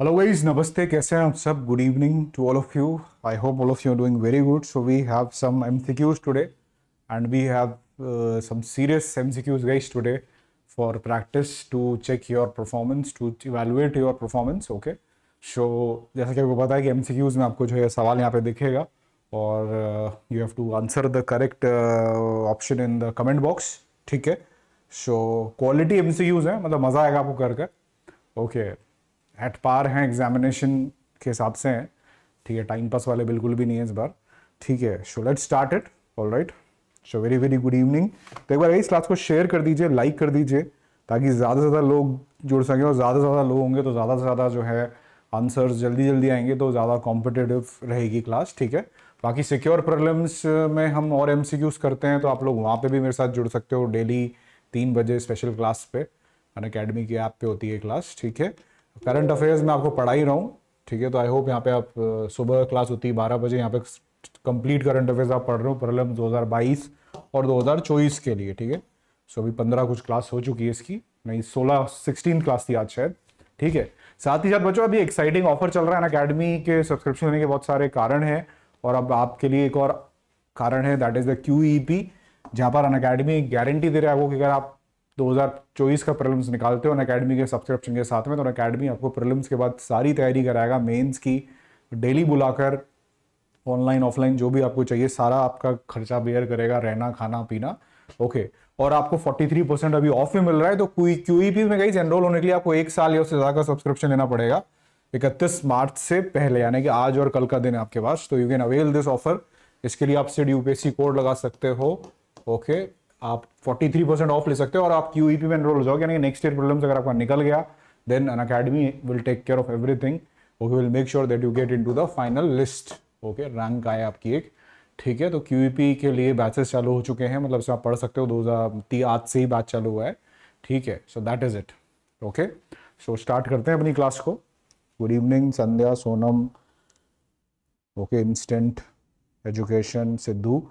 Hello guys नमस्ते कैसे हैं आप सब? Good evening to all of you I hope all of you are doing very good so we have some MCQs today and we have some serious MCQs guys today for practice to check your performance to evaluate your performance okay so जैसा कि आपको पता है कि MCQs में आपको जो है सवाल यहाँ पे दिखेगा और you have to answer the correct option in the comment box ठीक है? सो क्वालिटी एमसीक्यूज है मतलब मज़ा आएगा आपको करके ओके okay. एट पार हैं एग्जामिनेशन के हिसाब से। हैं ठीक है टाइम पास वाले बिल्कुल भी नहीं है इस बार। ठीक है so let start it all right so very very good evening तो एक बार इस क्लास को शेयर कर दीजिए लाइक कर दीजिए, ताकि ज़्यादा से ज़्यादा लोग जुड़ सकें और ज़्यादा से ज़्यादा लोग होंगे तो ज़्यादा से ज़्यादा जो है आंसर्स जल्दी जल्दी आएँगे तो ज़्यादा कॉम्पिटेटिव रहेगी क्लास ठीक है? बाकी सिक्योर प्रॉब्लम्स में हम और एम करते हैं तो आप लोग वहाँ पर भी मेरे साथ जुड़ सकते हो। डेली तीन बजे स्पेशल क्लास पे, अन अकेडमी की ऐप पे होती है क्लास ठीक है? करंट अफेयर्स में आपको पढ़ा ही रहा हूँ, ठीक है? तो आई होप यहाँ पे आप सुबह क्लास होती है बारह बजे, यहाँ पे कंप्लीट करंट अफेयर्स आप पढ़ रहे हो प्रॉब्लम 2022 और 2024 के लिए, ठीक है? सो अभी पंद्रह कुछ क्लास हो चुकी है इसकी, नहीं, सोलह सिक्सटीन क्लास थी आज शायद, ठीक है? साथ ही साथ बच्चों, अभी एक्साइटिंग ऑफ़र चल रहा है अकेडमी के सब्सक्रिप्शन लेने के बहुत सारे कारण हैं और अब आपके लिए एक और कारण है that is the Q E P जहाँ पर अन अकेडमी गारंटी दे रहा है आपको कि अगर आप 2024 का प्रिलिम्स निकालते हो अकेडमी के सब्सक्रिप्शन के साथ में तो अकेडमी आपको प्रिलिम्स के बाद सारी तैयारी कराएगा। मेंस की डेली बुलाकर ऑनलाइन ऑफलाइन जो भी आपको चाहिए, सारा आपका खर्चा बेयर करेगा, रहना, खाना, पीना। ओके और आपको 43 परसेंट अभी ऑफ़ में मिल रहा है तो क्यूईपी में गई एनरोल होने के लिए आपको एक साल या उससे ज़्यादा का सब्सक्रिप्शन लेना पड़ेगा। इकतीस मार्च से पहले, यानी कि आज और कल का दिन है आपके पास तो you can avail this offer इसके लिए आप सिड यूपीएससी कोड लगा सकते हो। ओके आप 43 परसेंट ऑफ़ ले सकते हो और आप क्यूईपी में एनरोल हो जाओगे। यानी नेक्स्ट ईयर प्रॉब्लम्स अगर आपका निकल गया then Unacademy will take care of everything okay will make sure that you get in the final list okay rank आए आपकी एक। ठीक है तो क्यूईपी के लिए बैचेस चालू हो चुके हैं। मतलब आप पढ़ सकते हो, दो हज़ार आज से ही बैच चालू हुआ है। ठीक है so that is it okay so start करते हैं अपनी क्लास को। Good evening Sandhya Sonam okay instant education Sidhu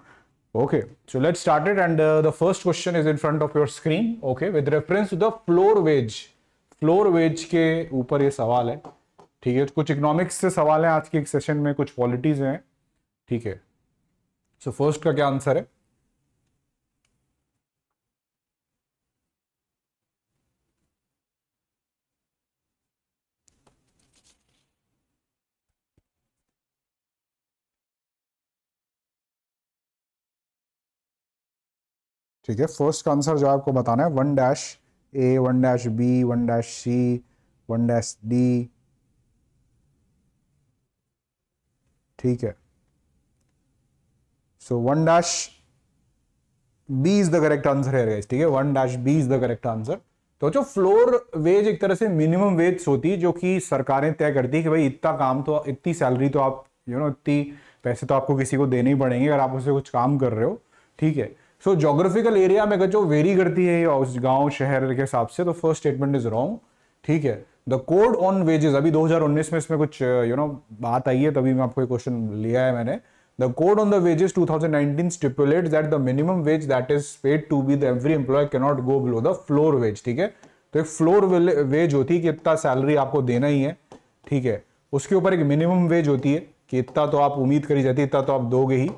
okay so let's start it and uh, the first question is in front of your screen okay with reference to the floor wage floor wage के ऊपर ये सवाल है ठीक है कुछ economics से सवाल है आज के एक सेशन में कुछ पॉलिटीज हैं ठीक है सो so फ़र्स्ट का क्या आंसर है ठीक है फ़र्स्ट का आंसर जो आपको बताना है one dash A one dash B one dash C one dash D ठीक है। So one dash B is the correct answer है ठीक है? One dash B is the correct answer तो जो फ्लोर वेज एक तरह से मिनिमम वेज होती है, जो कि सरकारें तय करती है कि भाई इतना काम तो इतनी सैलरी तो आप यू नो इतनी पैसे तो आपको किसी को देने ही पड़ेंगे, अगर आप उससे कुछ काम कर रहे हो, ठीक है? सो जोग्राफिकल एरिया में अगर जो वेरी करती है उस गाँव, शहर के हिसाब से तो फ़र्स्ट स्टेटमेंट इज़ रॉन्ग ठीक है? द कोड ऑन वेजेस अभी 2019 में इसमें कुछ यू नो बात आई है, तभी मैं आपको क्वेश्चन लिया है मैंने। The code on the wages 2019 stipulate that the minimum wage that is paid to be the every employ cannot go below the floor wage ठीक है? तो एक फ्लोर वेज होती है कि इतना सैलरी आपको देना ही है, ठीक है? उसके ऊपर एक मिनिमम वेज होती है कि इतना तो आप उम्मीद करी जाती है, इतना तो आप दोगे ही।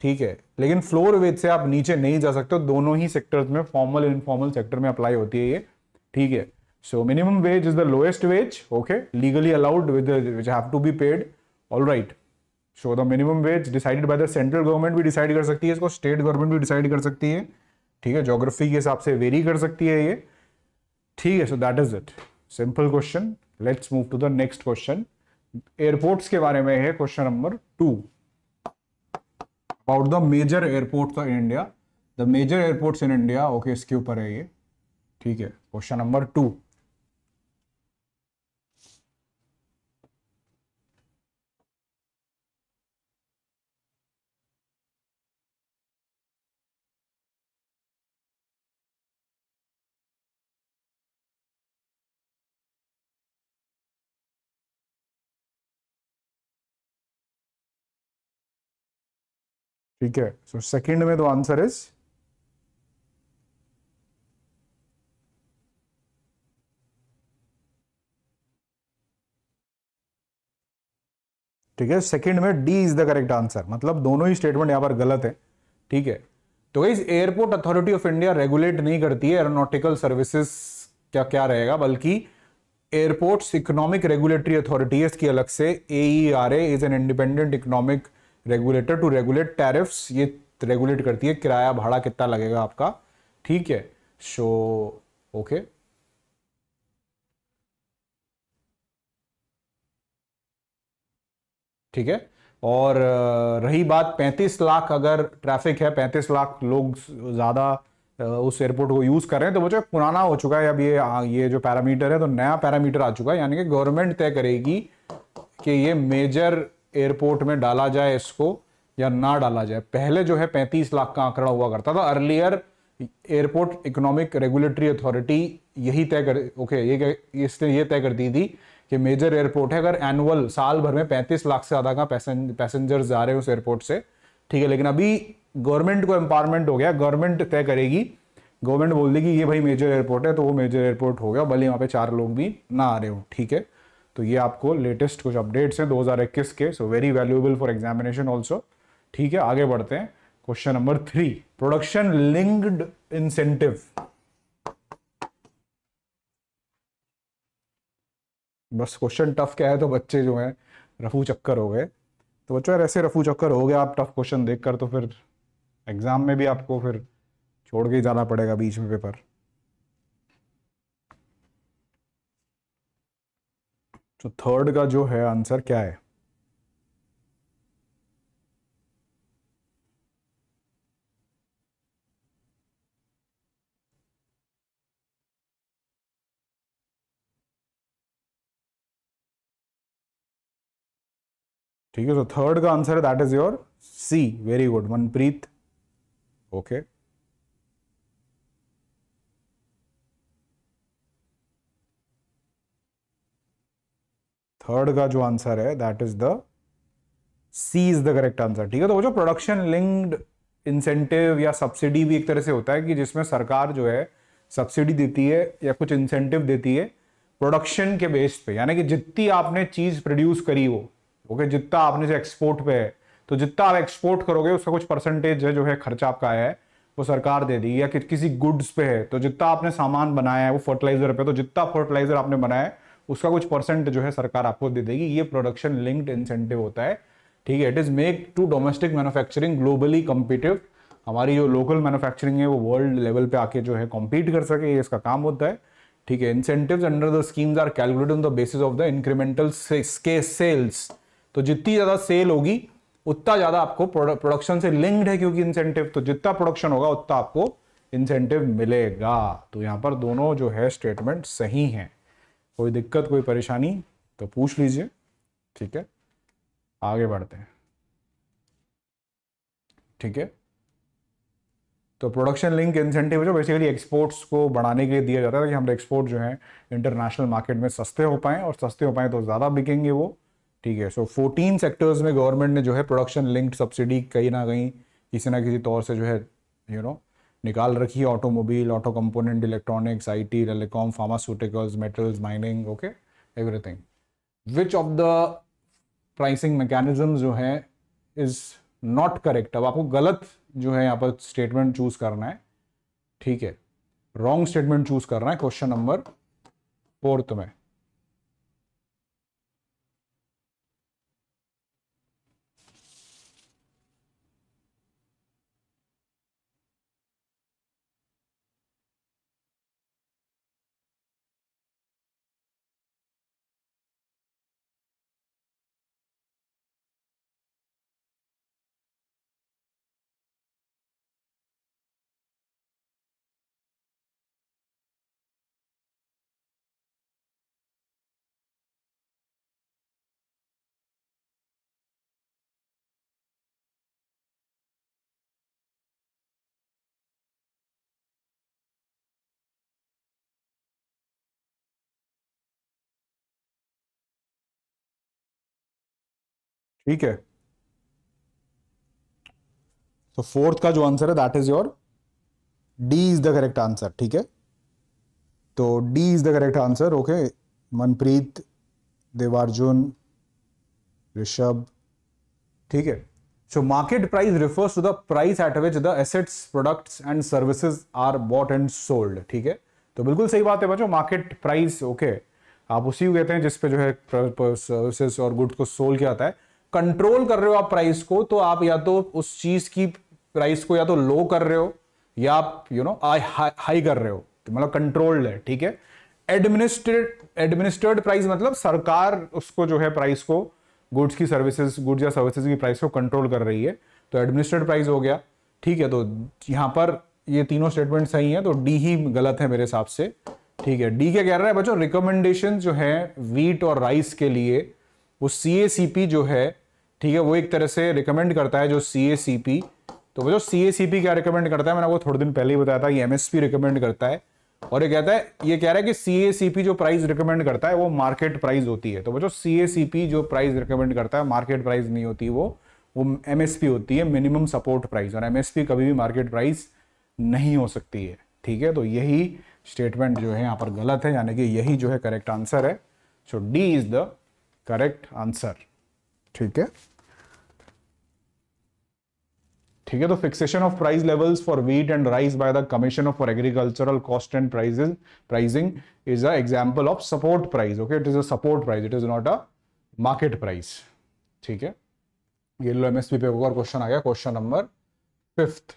ठीक है, लेकिन फ्लोर वेज से आप नीचे नहीं जा सकते दोनों ही सेक्टर्स में फॉर्मल इनफॉर्मल सेक्टर में अप्लाई होती है ये, ठीक है। So minimum wage is the lowest wage okay legally allowed with which have to be paid all right so the minimum wage decided by the central government भी decide कर सकती है, इसको स्टेट गवर्नमेंट भी डिसाइड कर सकती है, ठीक है जोग्राफी के हिसाब से वेरी कर सकती है ये, ठीक है so that is it simple question let's move to the next question airports के बारे में है question number two about the major airport in India the major airports in India okay इसके ऊपर है ये। ठीक है क्वेश्चन नंबर टू ठीक है? सो सेकंड में तो आंसर इज़ ठीक है? सेकंड में D is the correct answer मतलब दोनों ही स्टेटमेंट यहाँ पर गलत है। ठीक है? तो इस airport authority of India regulate नहीं करती है एरोनॉटिकल सर्विसेज़ क्या क्या रहेगा? बल्कि एयरपोर्ट्स इकोनॉमिक रेगुलेटरी अथॉरिटी इसकी अलग से A R A is an independent economic regulator to regulate tariffs ये रेगुलेट करती है, किराया, भाड़ा कितना लगेगा आपका। ठीक है? सो ओके ठीक है? और रही बात 35 लाख अगर ट्रैफ़िक है 35 लाख लोग ज़्यादा उस एयरपोर्ट को यूज़ कर रहे हैं तो पुराना हो चुका है, अब ये ये जो पैरामीटर है तो नया पैरामीटर आ चुका है, यानी कि गवर्नमेंट तय करेगी कि ये मेजर एयरपोर्ट में डाला जाए इसको या ना डाला जाए। पहले जो है 35 लाख का आंकड़ा हुआ करता था। Earlier airport economic regulatory authority यही तय कर ओके ये इसने ये तय करती थी कि मेजर एयरपोर्ट है। अगर एनुअल साल भर में 35 लाख से ज़्यादा का पैसेंजर्स जा रहे हैं उस एयरपोर्ट से, ठीक है, लेकिन अभी गवर्नमेंट को एम्पावरमेंट हो गया। गवर्नमेंट तय करेगी। गवर्नमेंट बोल देगी, ये भाई मेजर एयरपोर्ट है तो वो मेजर एयरपोर्ट हो गया। भले वहाँ पे चार लोग भी ना आ रहे हो, ठीक है? तो ये आपको लेटेस्ट कुछ अपडेट्स हैं 2021 के so very valuable for examination also ठीक है, आगे बढ़ते हैं। Question number three production linked incentive बस क्वेश्चन टफ क्या है तो बच्चे जो है, रफू चक्कर हो गए। तो बच्चों यार ऐसे रफू चक्कर हो गया आप टफ क्वेश्चन देखकर तो फिर एग्ज़ाम में भी आपको फिर छोड़ के ही जाना पड़ेगा बीच में पेपर तो थर्ड का जो है आंसर क्या है? ठीक है तो थर्ड का आंसर है that is your C very good Manpreet okay third का जो आंसर है that is the C is the correct answer ठीक है? तो वो जो प्रोडक्शन लिंक्ड इंसेंटिव या सब्सिडी भी एक तरह से होता है कि जिसमें सरकार जो है सब्सिडी देती है या कुछ इंसेंटिव देती है प्रोडक्शन के बेस पे। यानी कि जितनी आपने चीज़ प्रोड्यूस करी हो ओके जितना आपने जो एक्सपोर्ट पे है तो जितना आप एक्सपोर्ट करोगे, उसका कुछ परसेंटेज है जो है खर्चा आपका आया है, वो सरकार दे दी या कि किसी गुड्स पे है तो जितना आपने सामान बनाया है, वो फर्टिलाइज़र पे तो जितना फर्टिलाइज़र आपने बनाया है उसका कुछ परसेंट जो है सरकार आपको दे देगी। ये प्रोडक्शन लिंक्ड इंसेंटिव होता है। ठीक है it is make to domestic manufacturing globally competitive हमारी जो लोकल मैन्युफैक्चरिंग है, वो वर्ल्ड लेवल पे आके जो है कॉम्पीट कर सके, ये इसका काम होता है। ठीक है incentives under the schemes are calculated on the basis of the incremental sales तो जितनी ज़्यादा सेल होगी, उतना ज़्यादा आपको प्रोडक्शन से लिंक्ड है क्योंकि इंसेंटिव तो जितना प्रोडक्शन होगा, उतना आपको इंसेंटिव मिलेगा। तो यहाँ पर दोनों जो है स्टेटमेंट सही हैं। कोई दिक्कत कोई परेशानी तो पूछ लीजिए। ठीक है? आगे बढ़ते हैं। ठीक है? तो प्रोडक्शन लिंक इंसेंटिव जो बेसिकली एक्सपोर्ट्स को बढ़ाने के लिए दिया जाता है कि हमारे एक्सपोर्ट जो है इंटरनेशनल मार्केट में सस्ते हो पाएँ और सस्ते हो पाए तो ज़्यादा बिकेंगे वो। ठीक है? सो फोर्टीन सेक्टर्स में गवर्नमेंट ने जो है प्रोडक्शन लिंक्ड सब्सिडी कहीं ना कहीं किसी ना किसी तौर से जो है यू you नो know, निकाल रखी है automobile, auto component, electronics, IT, telecom, pharmaceuticals, metals, mining, okay, everything. Which of the pricing mechanism जो है इज़ नॉट करेक्ट अब आपको गलत जो है यहाँ पर स्टेटमेंट चूज़ करना है। ठीक है। रॉन्ग स्टेटमेंट चूज़ करना है क्वेश्चन नंबर फोर्थ में। ठीक है? तो फोर्थ का जो आंसर है that is your D is the correct answer ठीक है? तो D is the correct answer okay Manpreet, Devarjun, Rishabh, ठीक है? So market price refers to the price at which the assets products and services are bought and sold ठीक है? तो बिल्कुल सही बात है बच्चों मार्केट प्राइस ओके आप उसी को कहते हैं जिसपे जो है सर्विसेज़ और गुड्स को सोल किया जाता है। कंट्रोल कर रहे हो आप प्राइस को तो आप या तो उस चीज़ की प्राइस को या तो लो कर रहे हो, या आप यू नो हाई कर रहे हो। तो मतलब कंट्रोल्ड है, ठीक है? एडमिनिस्ट्रेट एडमिनिस्ट्रेड प्राइस मतलब सरकार उसको जो है प्राइस को गुड्स की सर्विसेज़ गुड्स या सर्विसेज़ की प्राइस को कंट्रोल कर रही है। तो एडमिनिस्ट्रेड प्राइस हो गया, ठीक है? तो यहाँ पर ये तीनों स्टेटमेंट सही है तो डी ही गलत है मेरे हिसाब से, ठीक है? डी क्या कह रहा है बच्चों? रिकमेंडेशन जो है वीट और राइस के लिए वो सी जो है, ठीक है, वो एक तरह से रिकमेंड करता है जो सीएसीपी तो वो जो सी क्या रिकमेंड करता है, मैंने आपको थोड़े दिन पहले ही बताया था, ये एमएसपी रिकमेंड करता है। और ये कहता है, ये कह रहा है कि सी जो प्राइस रिकमेंड करता है, वो मार्केट प्राइस होती है। तो जो सी जो प्राइस रिकमेंड करता है मार्केट प्राइस नहीं होती वो वो एमएसपी होती है मिनिमम सपोर्ट प्राइस और एमएसपी कभी भी मार्केट प्राइस नहीं हो सकती है, ठीक है? तो यही स्टेटमेंट जो है, यहाँ पर गलत है, यानी कि यही जो है करेक्ट आंसर है। So D is the correct answer. ठीक है? ठीक है तो fixation of price levels for wheat and rice by the commission of for agricultural cost and prices pricing is a example of support price okay it is a support price it is not a market price ठीक है? ये लो MSP पे एक और question आ गया question number fifth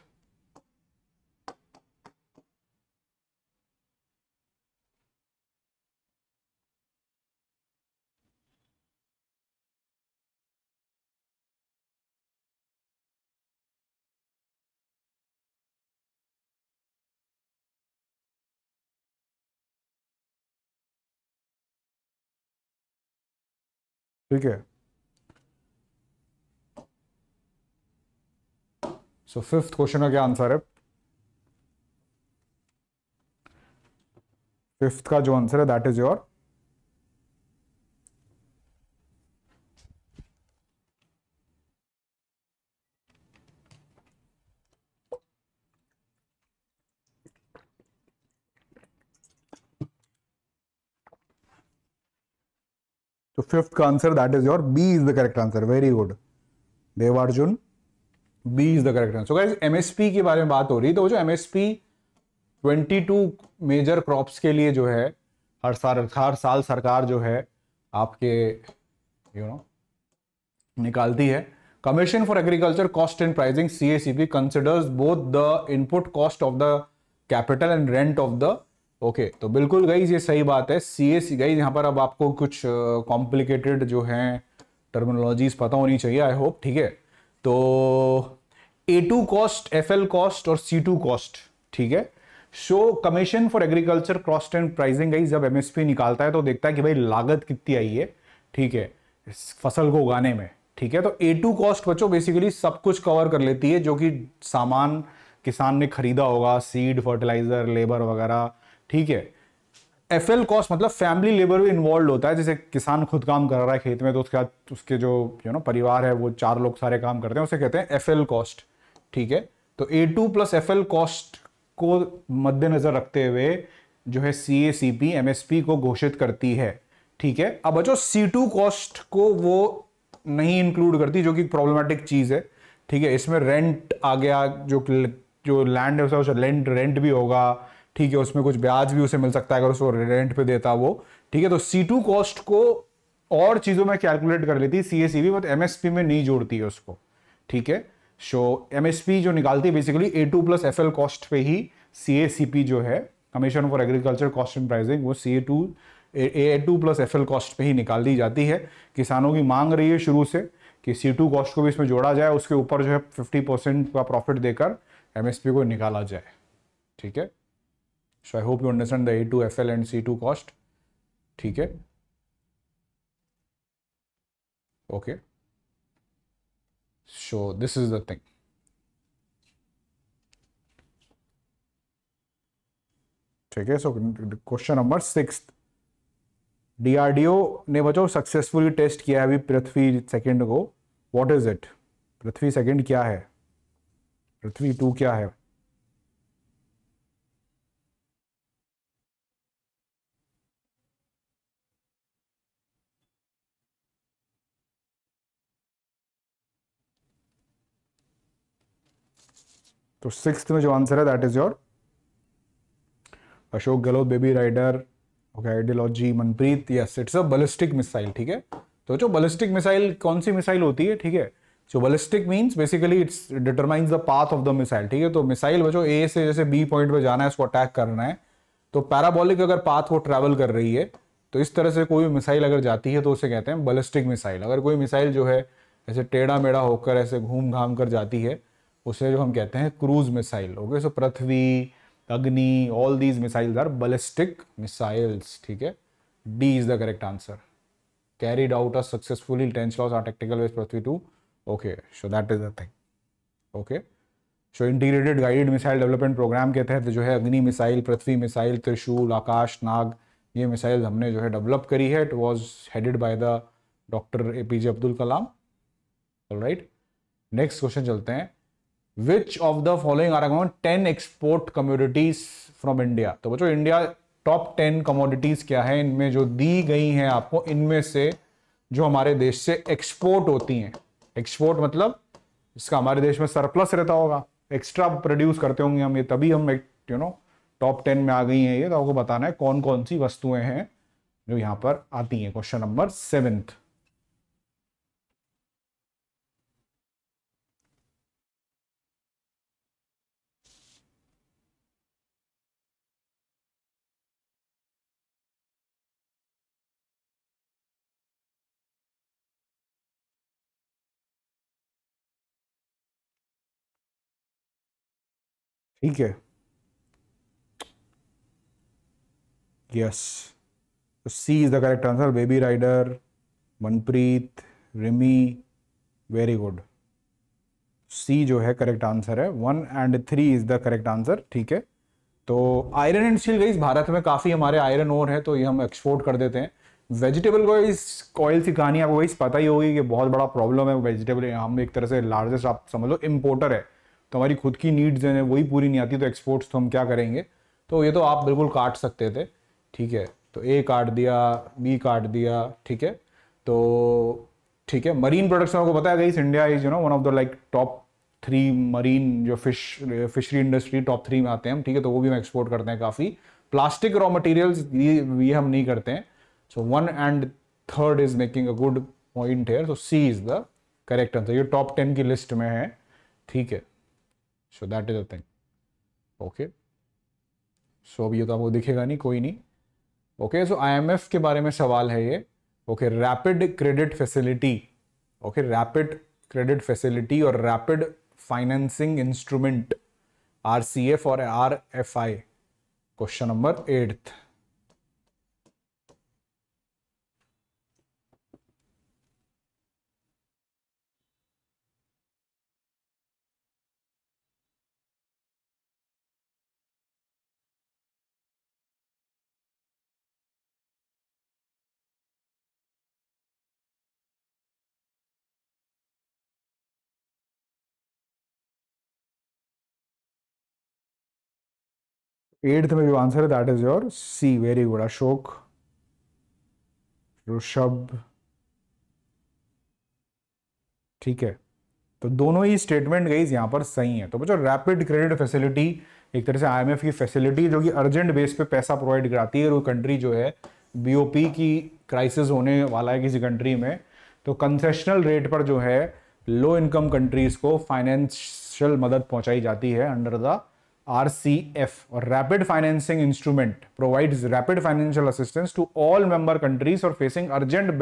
ठीक है? सो फिफ्थ क्वेश्चन का क्या आंसर है? फिफ्थ का जो आंसर है दैट इज़ योर तो फिफ्थ का answer that is your B is the correct answer very good Devarjun B is the correct answer guys MSP के बारे में बात हो रही तो जो एमएसपी 22 मेजर क्रॉप्स के लिए जो है, हर साल हर साल सरकार जो है आपके यू नो निकालती है। Commission for agriculture cost and pricing C S C P considers both the input cost of the capital and okay तो बिल्कुल गई ये सही बात है। सी एस गई यहाँ पर अब आपको कुछ कॉम्प्लिकेटेड जो हैं टर्मिनोलॉजीज पता होनी चाहिए आई होप ठीक है? तो A two cost F L cost और सी टू कॉस्ट ठीक है? So commission for agriculture cost and pricing गई जब एमएसपी निकालता है तो देखता है कि भाई लागत कितनी आई है, ठीक है? फ़सल को उगाने में, ठीक है? तो ए टू कॉस्ट बच्चों बेसिकली सब कुछ कवर कर लेती है, जो कि सामान किसान ने खरीदा होगा सीड फर्टिलाइज़र लेबर वगैरह ठीक है? एफ़ एल कॉस्ट मतलब फैमिली लेबर भी इन्वॉल्व होता है, जैसे किसान खुद काम कर रहा है खेत में तो उसके बाद उसके जो यू नो परिवार है, वो चार लोग सारे काम करते हैं, उसे कहते हैं एफ़ एल कॉस्ट ठीक है? तो A two plus F L cost को मद्देनजर रखते हुए जो है C A C P M S P को घोषित करती है, ठीक है? अब बचो सी टू कॉस्ट को वो नहीं इंक्लूड करती, जो कि प्रॉब्लमेटिक चीज़ है, ठीक है? इसमें रेंट आ गया, जो जो लैंड है, उसका रेंट रेंट भी होगा ठीक है, उसमें कुछ ब्याज भी उसे मिल सकता है अगर उसको रेंट पे देता वो। ठीक है तो सी टू कॉस्ट को और चीज़ों में कैलकुलेट कर लेती सी एस बट एमएसपी में नहीं जोड़ती है उसको। ठीक है सो एमएसपी जो निकालती है basically A two plus F L cost पे ही सी सी पी जो है commission for agriculture cost and pricing वो C A two A two plus F L cost पे ही निकाल दी जाती है। किसानों की मांग रही है शुरू से कि सी टू कॉस्ट को भी इसमें जोड़ा जाए, उसके ऊपर जो है फिफ्टी परसेंट का प्रॉफिट देकर एमएसपी को निकाला जाए। ठीक है So, I hope you understand the A2FL and C2 cost. ठीक है? Okay. So, this is the thing. ठीक है? So question number six DRDO ने बचाओ सक्सेसफुली टेस्ट किया है अभी पृथ्वी सेकंड को. What is it Prithvi second क्या है? पृथ्वी टू क्या है? तो सिक्स में जो आंसर है that is your Ashok Gehlot baby rider okay ideology Manpreet yes it's a ballistic missile ठीक है? तो जो बलिस्टिक मिसाइल कौन सी मिसाइल होती है, ठीक है? So ballistic means basically it's determines the path of the missile ठीक है? तो मिसाइल बचो ए से जैसे बी पॉइंट पे जाना है, उसको अटैक करना है तो पैराबॉलिक अगर पाथ वो ट्रैवल कर रही है तो इस तरह से कोई मिसाइल अगर जाती है तो उसे कहते हैं बलिस्टिक मिसाइल अगर कोई मिसाइल जो है, ऐसे टेढ़ा मेढ़ा होकर, ऐसे घूम घाम कर जाती है उसे जो हम कहते हैं cruise missile okay so Prithvi, Agni all these missiles are ballistic missiles ठीक है? D is the correct answer carried out a successfully tense loss are tactical wage Prithvi two okay so that is the thing okay so integrated guided missile development programme के तहत जो है अग्नि missile, पृथ्वी missile, त्रिशूल, आकाश, नाग, ये missile हमने जो है डेवलप करी है। It was headed by the doctor A P J Abdul Kalam right next question चलते हैं। Which of the following are amount ten export commodities from India तो बच्चों इंडिया टॉप टेन कमोडिटीज क्या है? इनमें जो दी गई हैं आपको, इनमें से जो हमारे देश से एक्सपोर्ट होती हैं। एक्सपोर्ट मतलब इसका हमारे देश में सरप्लस रहता होगा। एक्स्ट्रा प्रोड्यूस करते होंगे हम, ये तभी हम यू नो टॉप टेन में आ गई हैं। ये तो आपको बताना है कौन कौन सी वस्तुएँ हैं जो यहाँ पर आती हैं। क्वेश्चन नंबर सेवेंथ ठीक है। Yes C is the correct answer baby rider Manpreet Rimi very good C जो है करेक्ट आंसर है. One and three is the correct answer ठीक है? तो आयरन एंड स्टील गई भारत में काफ़ी हमारे आयरन ओर है तो ये हम एक्सपोर्ट कर देते हैं। वेजिटेबल को इस ऑयल की कहानी आपको वही पता ही होगी कि बहुत बड़ा प्रॉब्लम है। वेजिटेबल हम एक तरह से लार्जेस्ट आप समझ लो इम्पोर्टर है। तो हमारी खुद की नीड्स हैं, वही पूरी नहीं आती तो एक्सपोर्ट्स तो हम क्या करेंगे? तो ये तो आप बिल्कुल काट सकते थे, ठीक है? तो ए काट दिया बी काट दिया, ठीक है? तो ठीक है मरीन प्रोडक्ट्स आपको बताया गई India is you know one of the like top three marine जो fish fishery industry top three में आते हैं हम, ठीक है? तो वो भी हम एक्सपोर्ट करते हैं काफ़ी। प्लास्टिक रॉ मटेरियल्स ये ये हम नहीं करते हैं। So one and third is making a good point है so C is the correct answer ये टॉप टेन की लिस्ट में है, ठीक है? So that is a thing okay so अब ये तो आपको दिखेगा नहीं, कोई नहीं। ओके सो आईएमएफ के बारे में सवाल है ये। Okay rapid credit facility okay rapid credit facility और rapid financing instrument R C F और R F I question number eighth eighth में जो आंसर है that is your C very good Ashok Rishabh ठीक है। तो दोनों ही स्टेटमेंट गई यहाँ पर सही है। तो बच्चों रैपिड क्रेडिट फैसिलिटी एक तरह से आईएमएफ की फैसिलिटी जो कि अर्जेंट बेस पे पैसा प्रोवाइड कराती है और वो कंट्री जो है बीओपी की क्राइसिस होने वाला है किसी कंट्री में। तो कंसेशनल रेट पर जो है लो इनकम कंट्रीज़ को फाइनेंशियल मदद पहुंचाई जाती है under the RCF or Rapid Financing Instrument, provides rapid financial assistance to all member countries or facing urgent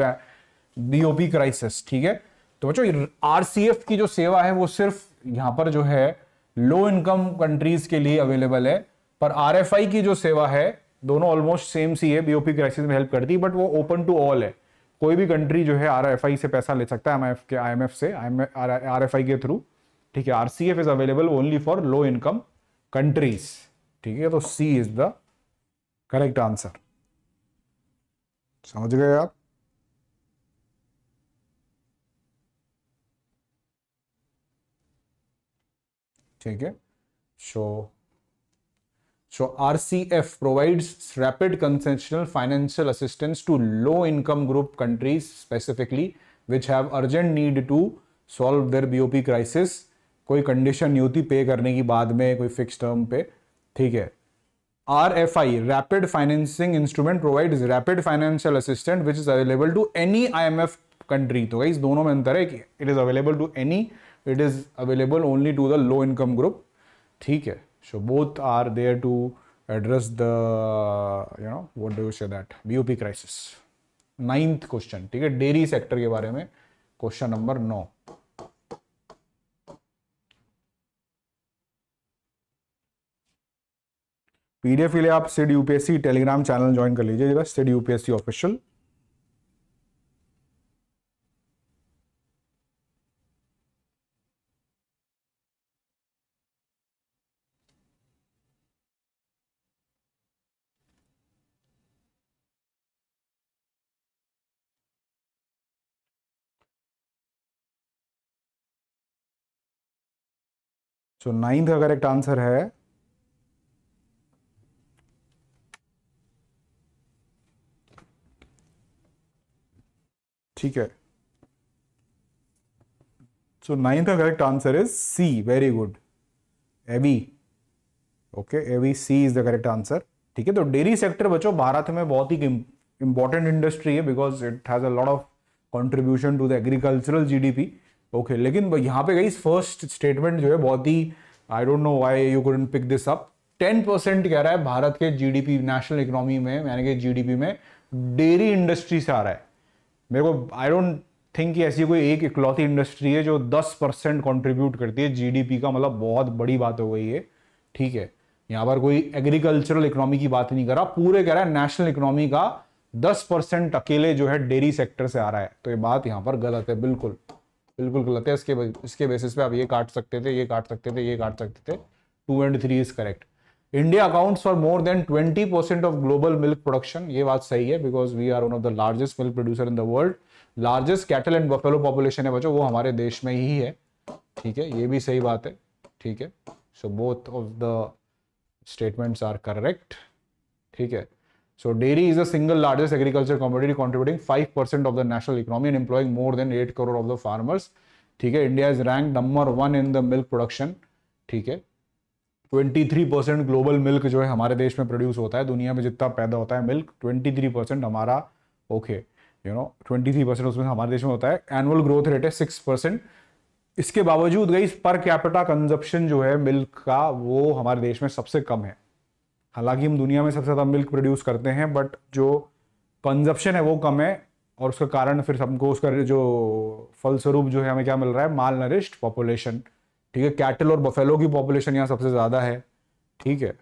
BOP crisis, ठीक है? तो बच्चों RCF की जो सेवा है, वो सिर्फ़ यहाँ पर जो है लो इनकम कंट्रीज़ के लिए अवेलेबल है, पर RFI की जो सेवा है, दोनों ऑलमोस्ट सेम सी है बीओपी क्राइसिस में हेल्प करती है बट वो ओपन टू ऑल है। कोई भी कंट्री जो है आर से पैसा ले सकता है एमआईएफ के आईएमएफ से आर के थ्रू ठीक है? RCF is available only for low income countries ठीक है तो C is the correct answer समझ गए आप? ठीक है। So so R C F provides rapid concessional financial assistance to low income group countries specifically which have urgent need to solve their BOP crisis कोई condition नहीं होती पे करने की बाद में, कोई फिक्स टर्म पे। ठीक है। R F I rapid financing instrument provide rapid financial assistant which is available to any I M F country तो इस दोनों में अंतर है कि it is available to any it is available only to the low income group ठीक है। So both are there to address the you know what do say that BOP crisis ninth question ठीक है। Dairy sector के बारे में question number नौ। PDF के लिए आप Sid UPSC Telegram channel join कर लीजिएगा Sid UPSC official so ninth का करेक्ट आंसर है ठीक है। सो नाइन्थ का correct answer is C very good AV okay AV C is the correct answer ठीक है। तो डेयरी सेक्टर बच्चों, भारत में बहुत ही इंपॉर्टेंट इंडस्ट्री है because it has a lot of contribution to the agricultural GDP okay लेकिन यहाँ पे गई फ़र्स्ट स्टेटमेंट जो है बहुत ही I don't know why you couldn't pick this up ten percent कह रहा है भारत के जीडीपी नेशनल इकोनॉमी में, यानी कि जीडीपी में डेयरी इंडस्ट्री से आ रहा है। मेरे को आई डोंट थिंक ऐसी कोई एक इकलौती इंडस्ट्री है जो 10 परसेंट कॉन्ट्रीब्यूट करती है जीडीपी का। मतलब बहुत बड़ी बात हो गई है ठीक है? यहाँ पर कोई एग्रीकल्चरल इकोनॉमी की बात नहीं कर रहा। पूरे कह रहा है नेशनल इकोनॉमी का 10 परसेंट अकेले जो है डेयरी सेक्टर से आ रहा है। तो ये बात यहाँ पर गलत है। बिल्कुल। बिल्कुल गलत है। इसके इसके बेसिस पे आप ये काट सकते थे, ये काट सकते थे, ये काट सकते थे। Two and three is correct India accounts for more than 20 percent of global milk production ये बात सही है because we are one of the largest milk producer in the world largest cattle and buffalo population है बच्चों, वो हमारे देश में ही है। ठीक है? ये भी सही बात है। ठीक है? So both of the statements are correct ठीक है? So dairy is the single largest agriculture commodity contributing five percent of the national economy and employing more than eight crore of the farmers ठीक है? India is rank number one in the milk production ठीक है? 23 percent global milk जो है हमारे देश में produce होता है, दुनिया में जितना पैदा होता है मिल्क 23 परसेंट हमारा ओके यू नो 23 परसेंट उसमें हमारे देश में होता है एनुअल ग्रोथ रेट है सिक्स परसेंट इसके बावजूद गई पर कैपिटा कंजप्शन जो है मिल्क का, वो हमारे देश में सबसे कम है। हालाँकि हम दुनिया में सबसे ज़्यादा मिल्क प्रोड्यूस करते हैं बट जो कंजप्शन है वो कम है, और उसका कारण फिर हमको उसका जो फलस्वरूप जो है हमें क्या मिल रहा है? माल नरिश्ड पॉपुलेशन ठीक है कैटल और बफेलो की पॉपुलेशन यहाँ सबसे ज़्यादा है। ठीक है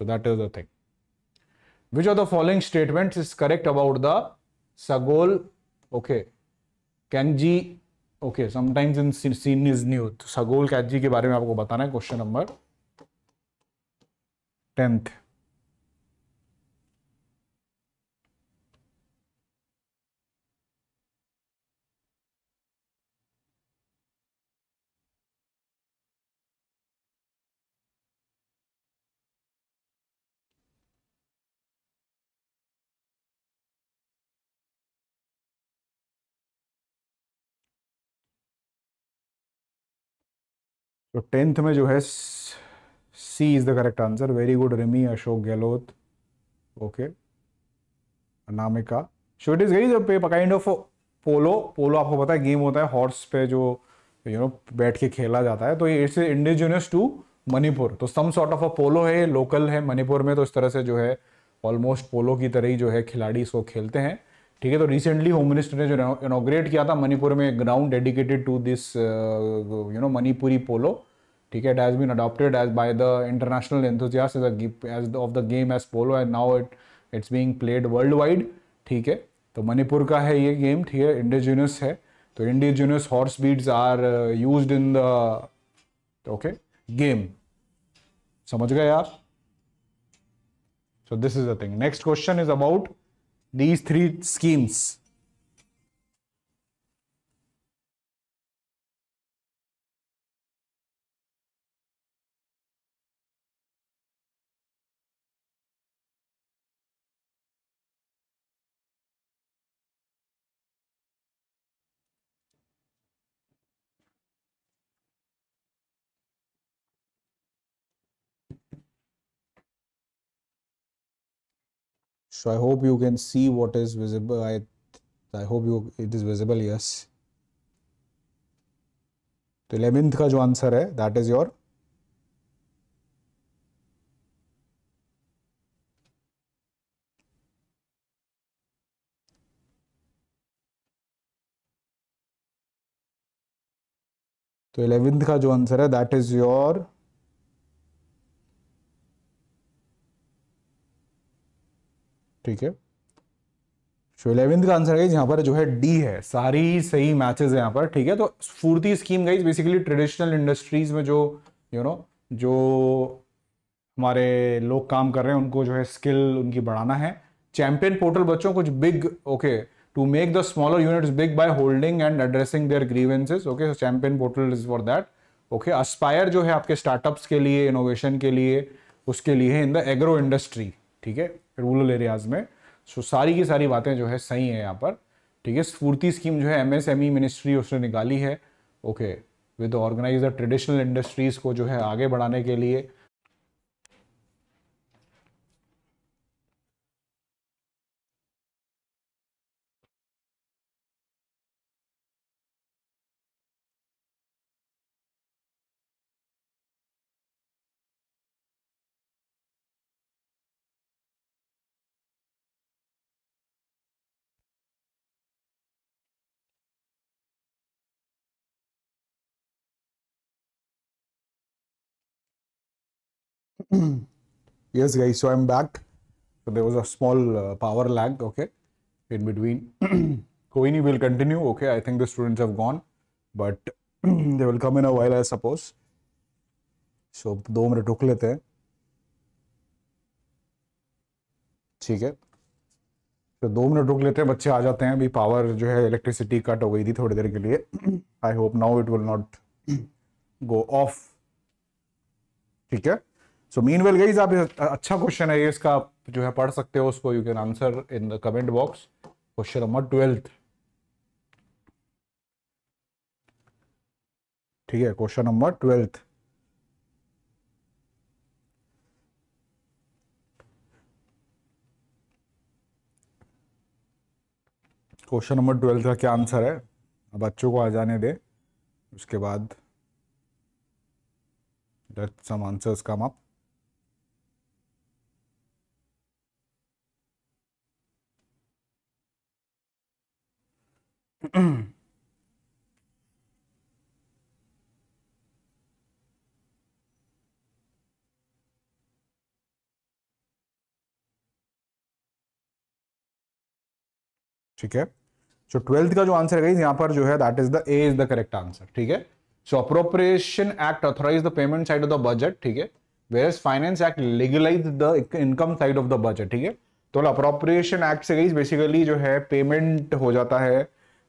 so that is the thing which are the following statement is correct about the Sagol okay Kangjei okay sometimes in scene is new Sagol Kangjei के बारे में आपको बताना है क्वेश्चन नंबर टेंथ तो टेंथ में जो है C is the correct answer very good Rimi Ashok Gehlot okay Anamika so it is very kind of polo polo आपको पता है गेम होता है हॉर्स पे जो यू you नो know, बैठ के खेला जाता है। तो इट्स इंडिजिनियस टू मणिपुर तो some sort of a polo है लोकल है मणिपुर में तो इस तरह से जो है ऑलमोस्ट पोलो की तरह ही जो है खिलाड़ी इसको खेलते हैं। ठीक है तो रिसेंटली होम मिनिस्टर ने जो इनोग्रेट किया था मणिपुर में ground dedicated to this you know Manipuri polo ठीक है it has been adopted as by the international enthusiast as of the game as polo and now it it's being played worldwide ठीक है? तो मणिपुर का है ये गेम ठीक है? इंडिजिनस है। तो indigenous horse breeds are use in the okay game समझ गए आप? So this is the thing next question is about these three schemes. So i hope you can see what is visible i i hope you it is visible yes तो eleventh का जो answer है that is your तो eleventh का जो answer है that is your ठीक है? सो इलेवेंथ का आंसर है यहाँ पर जो है डी है। सारी सही मैचेस है यहाँ पर ठीक है? तो Sfurti scheme guys basically traditional industries में जो यू you नो know, जो हमारे लोग काम कर रहे हैं उनको जो है स्किल उनकी बढ़ाना है। चैंपियन पोर्टल बच्चों कुछ big okay to make the smaller units big by holding and addressing their grievances okay champion portal is for that okay aspire जो है आपके स्टार्टअप्स के लिए इनोवेशन के लिए उसके लिए इन द एग्रो इंडस्ट्री ठीक है? रूरल एरियाज़ में। सो सारी की सारी बातें जो है सही है यहाँ पर। ठीक है, स्फूर्ति स्कीम जो है एमएसएमई मिनिस्ट्री उसने निकाली है। Okay with organize the traditional industries को जो है आगे बढ़ाने के लिए yes guys so i'm back so there was a small uh, power lag okay in between Koini will continue okay i think the students have gone but they will come in a while i suppose so दो minute रुक लेते हैं ठीक है तो दो minute रुक लेते हैं बच्चे आ जाते हैं अभी पावर जो है इलेक्ट्रिसिटी कट हो गई थी थोड़ी देर के लिए I hope now it will not go off ठीक है सो मीन वेल गई आप अच्छा क्वेश्चन है ये, इसका आप जो है पढ़ सकते हो, उसको you can answer in the comment box question number twelfth ठीक है question number twelfth question number twelfth का क्या आंसर है? अब बच्चों को आ जाने दे। उसके बाद, let some answers come up. ठीक है? सो ट्वेल्थ का जो आंसर है यहाँ पर जो है that is the A is the correct answer ठीक है? So appropriation act authorize the payment side of the budget ठीक है? Whereas finance act legalize the income side of the budget ठीक है? तो अप्रोप्रिएशन एक्ट से गई बेसिकली जो है पेमेंट हो जाता है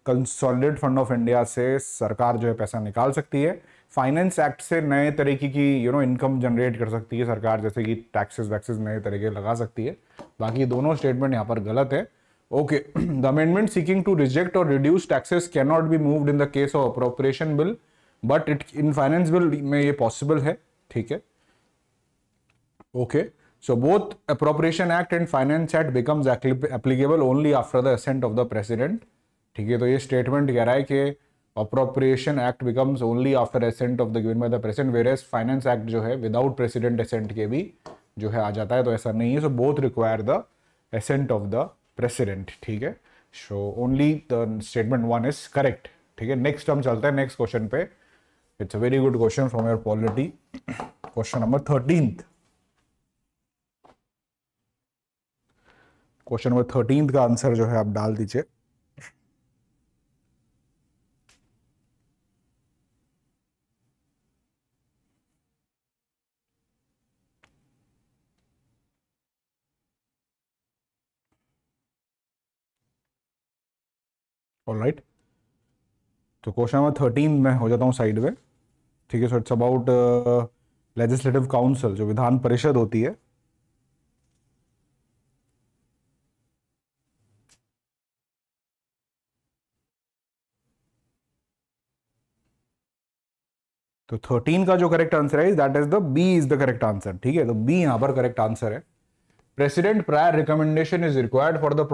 कंसोलिडेट फंड ऑफ़ इंडिया से, सरकार जो है पैसा निकाल सकती है। फाइनेंस एक्ट से नए तरीके की यू नो इनकम जनरेट कर सकती है सरकार, जैसे कि टैक्सेस वैक्सेस नए तरीके लगा सकती है। बाकी दोनों स्टेटमेंट यहाँ पर गलत है। The amendment seeking to reject और reduce taxes can not be moved in the case of appropriation bill but it in finance bill में ये पॉसिबल है. ठीक है? Okay so both appropriation act and finance act becomes applicable only after the assent of the president ठीक है? तो ये statement कह रहा है कि act becomes only after assent of the given by the president whereas finance act जो है विदाउट प्रेसिडेंट असेंट के भी जो है आ जाता है तो ऐसा नहीं है. So both require the assent of the president ठीक है? So only the statement one is correct ठीक है? नेक्स्ट हम चलते हैं नेक्स्ट क्वेश्चन पे. It's a very good question from your polity question number thirteen question number thirteen का answer जो है आप डाल दीजिए. ऑल राइट तो क्वेश्चन नंबर थर्टीन में हो जाता हूँ साइड में। ठीक है so it's about legislative council जो विधान परिषद होती है। तो थर्टीन का जो करेक्ट आंसर है that is the B is the correct answer ठीक है? तो बी यहाँ पर करेक्ट आंसर है। President prior recommendation is required for the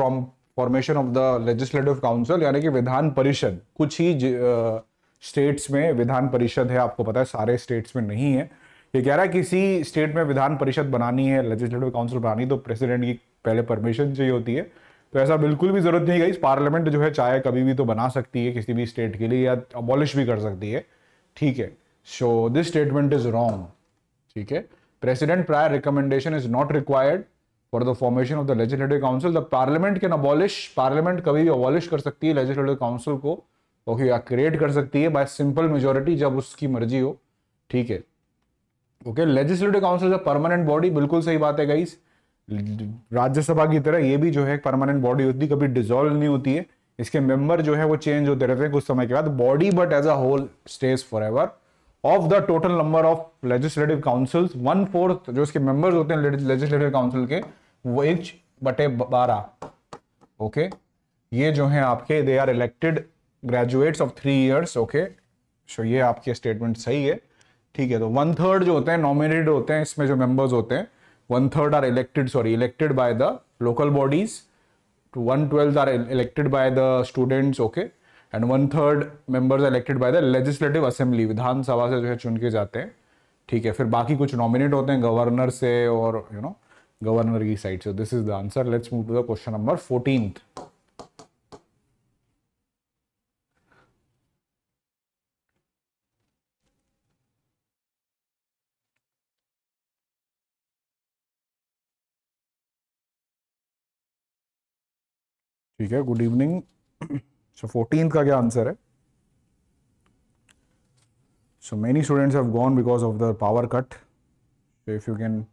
formation of the legislative council यानी कि विधान परिषद। कुछ ही स्टेट्स में विधान परिषद है, आपको पता है, सारे स्टेट्स में नहीं है। ये कह रहा है, किसी स्टेट में विधान परिषद बनानी है लेजिस्लेटिव काउंसिल बनानी तो प्रेसिडेंट की पहले परमिशन चाहिए होती है। तो ऐसा बिल्कुल भी ज़रूरत नहीं गई पार्लियामेंट जो है, चाहे कभी भी तो बना सकती है, किसी भी स्टेट के लिए, या अबॉलिश भी कर सकती है। ठीक है। So this statement is wrong ठीक है। President prior recommendation is not required for the formation of the legislative council the parliament can abolish parliament कभी भी अबॉलिश कर सकती है लेजिस्लेटिव काउंसिल को। ओके या क्रिएट कर सकती है बाय सिंपल मेजोरिटी जब उसकी मर्ज़ी हो। ठीक है। Okay legislative council permanent body बिल्कुल सही बात है गाइस राज्यसभा की तरह ये भी जो है परमानेंट बॉडी होती कभी डिजोल्व नहीं होती है। इसके मेंबर जो है वो चेंज होते रहते हैं कुछ समय के बाद। Body but as a whole stage for of the total number of legislative councils one fourth जो इसके मेंबर्स होते हैं लेजिस्लेटिव काउंसिल के विच बटे बारह। ओके ये जो है आपके they are elected graduates of three years okay so ये आपके स्टेटमेंट सही है। ठीक है तो वन थर्ड जो होते हैं नॉमिनेटेड होते हैं इसमें जो मेंबर्स होते हैं one third are elected sorry elected by the local bodies one twelfth are elected by the students okay and one third members elected by the legislative assembly Vidhan Sabha से जो है चुन के जाते हैं। ठीक है फिर बाकी कुछ नॉमिनेट होते हैं गवर्नर से और you you know know, governor की साइड से this is the answer let's move to the question number fourteenth ठीक है गुड इवनिंग सो फोर्टीन का क्या आंसर है? So many students have gone because of the power cut if you can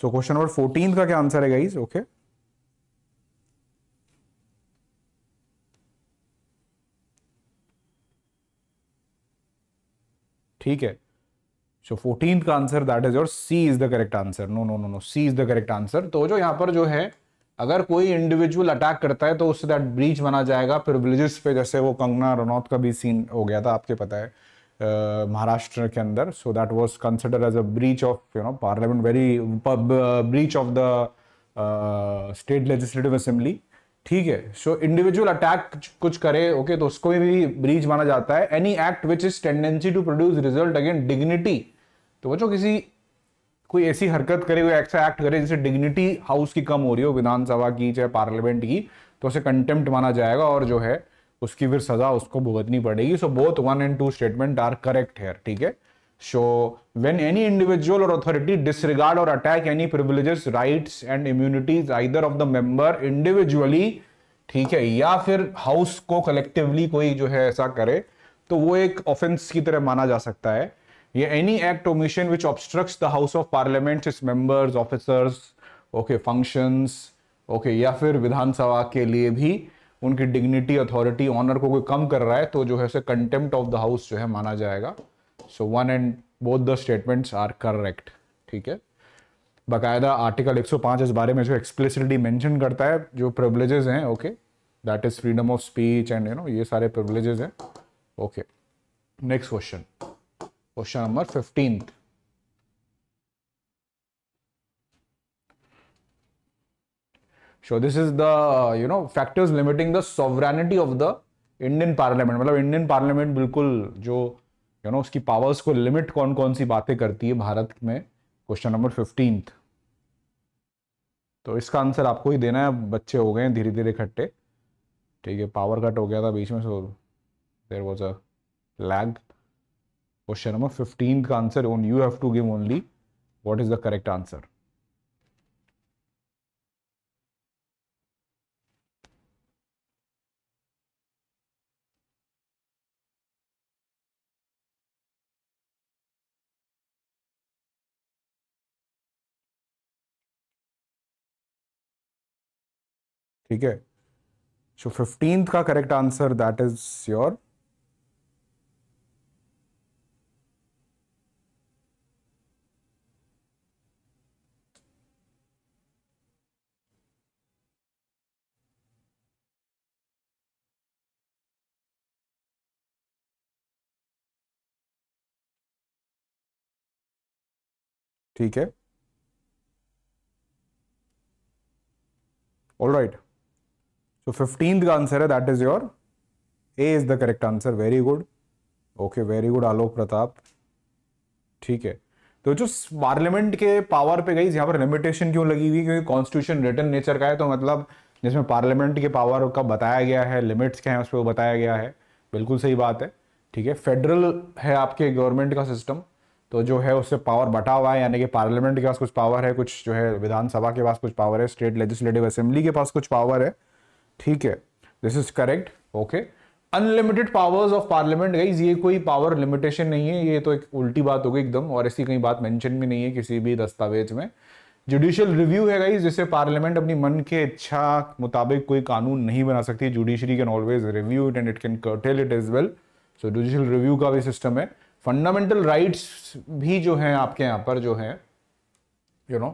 so question number fourteen का क्या answer है guys okay okay? ठीक है. सो फोर्टीन का answer that is your C is the correct answer no no no no C is the correct answer तो जो यहाँ पर जो है, अगर कोई इंडिविजुअल अटैक करता है तो उससे दैट ब्रीच बना जाएगा. प्रिविलेजेस पे, जैसे वो कंगना रनौत का भी सीन हो गया था, आपके पता है. महाराष्ट्र के अंदर so that was consider as a breach of you know parliament very breach of the state legislative assembly ठीक है? सो इंडिविजुअल अटैक कुछ करे ओके okay, तो उसको भी ब्रीच माना जाता है। Any act which is tendency to produce result again dignity तो बच्चों किसी कोई ऐसी हरकत करे कोई ऐसा एक्ट करे जिससे डिग्निटी हाउस की कम हो रही हो विधानसभा की चाहे पार्लियामेंट की तो उसे कंटेम्प्ट माना जाएगा और जो है उसकी फिर सजा उसको भुगतनी पड़ेगी। So both one and two statement are correct here ठीक है? So when any individual or authority disregard or attack any privileges rights and immunities either of the member individually ठीक है, या फिर हाउस को कलेक्टिवली कोई जो है ऐसा करे तो वो एक ऑफेंस की तरह माना जा सकता है। या any act omission which obstructs the house of parliament its members officers okay functions okay या फिर विधानसभा के लिए भी उनकी डिग्निटी अथॉरिटी ऑनर को कोई कम कर रहा है तो जो है कंटेम्प्ट ऑफ़ द हाउस जो है माना जाएगा। So one and both the statements are correct ठीक है? बाकायदा आर्टिकल 105 इस बारे में जो एक्सप्लिसिटली मेंशन करता है, जो प्रिवलेजेस हैं okay that is freedom of speech and you know ये सारे प्रिवलेजेस हैं okay next question question number fifteenth so this is the you know factors limiting the sovereignty of the Indian parliament मतलब Indian parliament बिल्कुल जो you you know know, उसकी powers को limit कौन कौन सी बातें करती है भारत में? क्वेश्चन नंबर फिफ्टींथ तो इसका आंसर आपको ही देना है। बच्चे हो गए धीरे धीरे इकट्ठे। ठीक है पावर कट हो गया था बीच में so there was a lag question number fifteen का answer on you have to give only what is the correct answer ठीक है सो फिफ्टींथ का correct answer that is your ठीक है all right right. So fifteenth का answer है that is your A is the correct answer very good okay very good Alok Pratap. ठीक है। तो जो पार्लियामेंट के पावर पे गई यहाँ पर लिमिटेशन क्यों लगी हुई, क्योंकि कॉन्स्टिट्यूशन रिटर्न नेचर का है तो मतलब जिसमें पार्लियामेंट के पावर का बताया गया है लिमिट्स क्या है, उस पर बताया गया है। बिल्कुल सही बात है। ठीक है फेडरल है आपके गवर्नमेंट का सिस्टम तो जो है उससे पावर बटा हुआ है, यानी कि पार्लियामेंट के पास कुछ पावर है, कुछ जो है विधानसभा के पास कुछ पावर है स्टेट लेजिस्लेटिव असेंबली के पास कुछ पावर है ठीक है this is correct okay unlimited powers of parliament guys ये कोई पावर लिमिटेशन नहीं है, ये तो एक उल्टी बात हो गई एकदम, और ऐसी कहीं बात मेंशन भी नहीं है किसी भी दस्तावेज़ में। जुडिशियल रिव्यू है गाइज़ जिससे पार्लियामेंट अपनी मन के इच्छा मुताबिक कोई कानून नहीं बना सकती judiciary can always review it and it can curtail it is well so judicial review का भी सिस्टम है। फंडामेंटल राइट्स भी जो है आपके यहाँ पर, जो है यू नो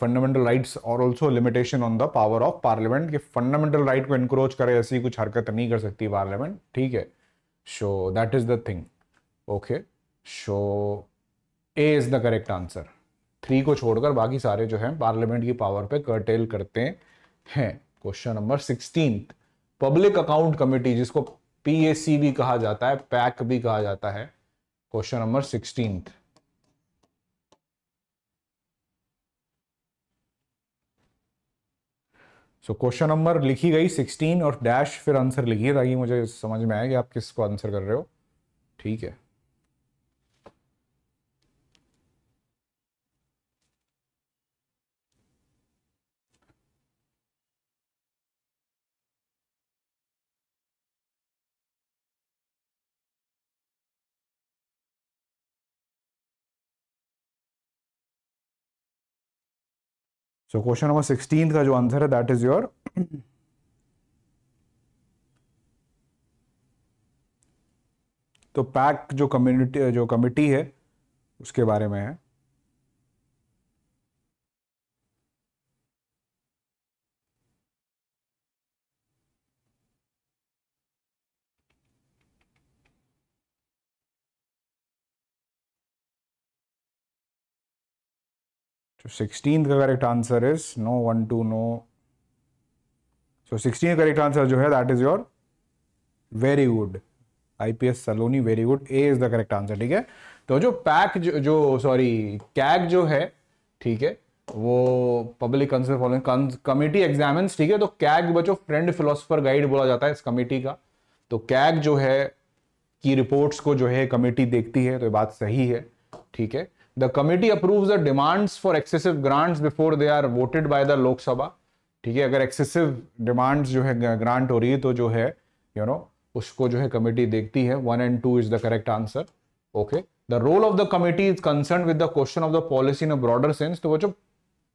फंडामेंटल राइट्स और also limitation on the power of parliament कि फंडामेंटल राइट को इनक्रोच करे ऐसी कुछ हरकत नहीं कर सकती पार्लियामेंट ठीक है? So that is the thing okay so A is the correct answer three को छोड़कर बाकी सारे जो है पार्लियामेंट की पावर पे कर्टेल करते हैं। Question number sixteen public account committee जिसको पीएसी भी कहा जाता है पैक भी कहा जाता है। Question number sixteen so question number लिखी गई 16 और डैश फिर आंसर लिखिए ताकि मुझे समझ में आए कि आप किसको आंसर कर रहे हो। ठीक है। सो क्वेश्चन नंबर सिक्सटीन का जो आंसर है दैट इज़ योर तो पैक जो कम्युनिटी जो कमिटी है, उसके बारे में है। So 16th का correct answer is no one two no so sixteen correct answer जो है that is your very good IPS Saloni very good A is the correct answer ठीक है? तो जो पैक जो, सॉरी कैग जो है ठीक है वो public concern following committee examines ठीक है? तो कैग बचो फ्रेंड फिलोसफर गाइड बोला जाता है इस कमिटी का। तो कैग जो है की रिपोर्ट्स को जो है कमेटी देखती है तो ये बात सही है ठीक है? The committee approves the demands for excessive grants before they are voted by the lok sabha. ठीक है अगर एक्सेसिव डिमांड्स जो है ग्रांट हो रही है तो जो है यू you नो know, उसको जो है कमेटी देखती है. One and two is the correct answer okay the role of the committee is concern with the question of the policy in a broader sense तो वो जो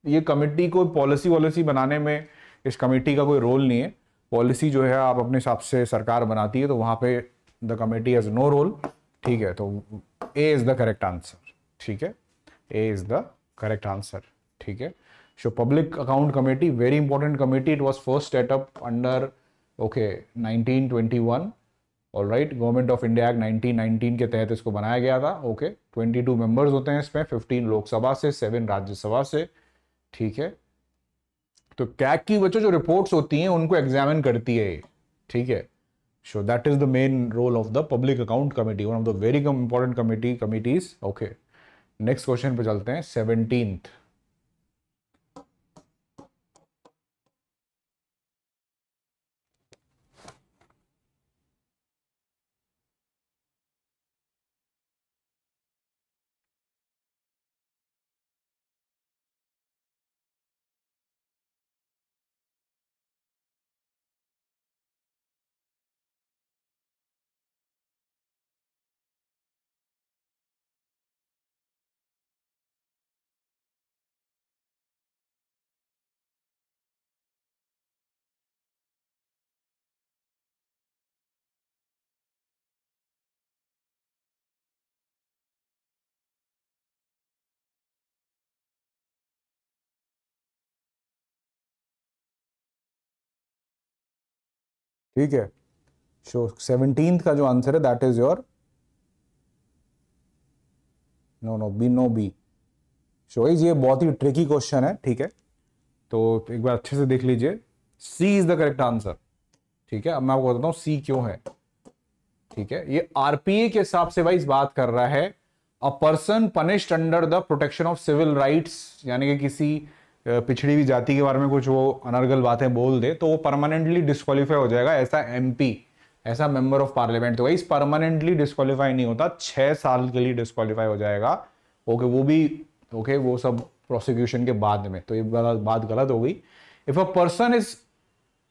ये कमेटी को पॉलिसी वॉलिसी बनाने में इस कमेटी का कोई रोल नहीं है. पॉलिसी जो है आप अपने हिसाब से सरकार बनाती है तो वहाँ पे the committee has no role ठीक है तो A is the correct answer ठीक है? A is the correct answer ठीक है? So public account committee very important committee it was first set up under okay 1921 all right government of India act 1919 के तहत इसको बनाया गया था ओके okay? 22 मेंबर्स होते हैं इसमें 15 लोकसभा से 7 राज्यसभा से, ठीक है? तो कैक की बच्चों, जो रिपोर्ट्स होती हैं, उनको एग्जामिन करती है ठीक है? So that is the main role of the public account committee one of the very important committee committees okay next question पे चलते हैं सेवनटींथ ठीक है? सो सेवनटीन का जो आंसर है that is your no no B no B so so, ये बहुत ही ट्रिकी क्वेश्चन है ठीक है? तो एक बार अच्छे से देख लीजिए। C is the correct answer ठीक है? अब मैं आपको बताता हूँ सी क्यों है ठीक है? ये आरपीए के हिसाब से इस बात कर रहा है a person punished under the protection of civil rights यानी कि किसी पिछड़ी हुई जाति के बारे में कुछ वो अनर्गल बातें बोल दे तो वो परमानेंटली डिस्कालीफाई हो जाएगा ऐसा एमपी ऐसा मेंबर ऑफ़ पार्लियामेंट तो इस परमानेंटली डिस्कालीफाई नहीं होता छः साल के लिए डिस्कालीफाई हो जाएगा। ओके वो भी ओके वो सब प्रोसिक्यूशन के बाद में। तो ये बात गलत हो गई। If a person is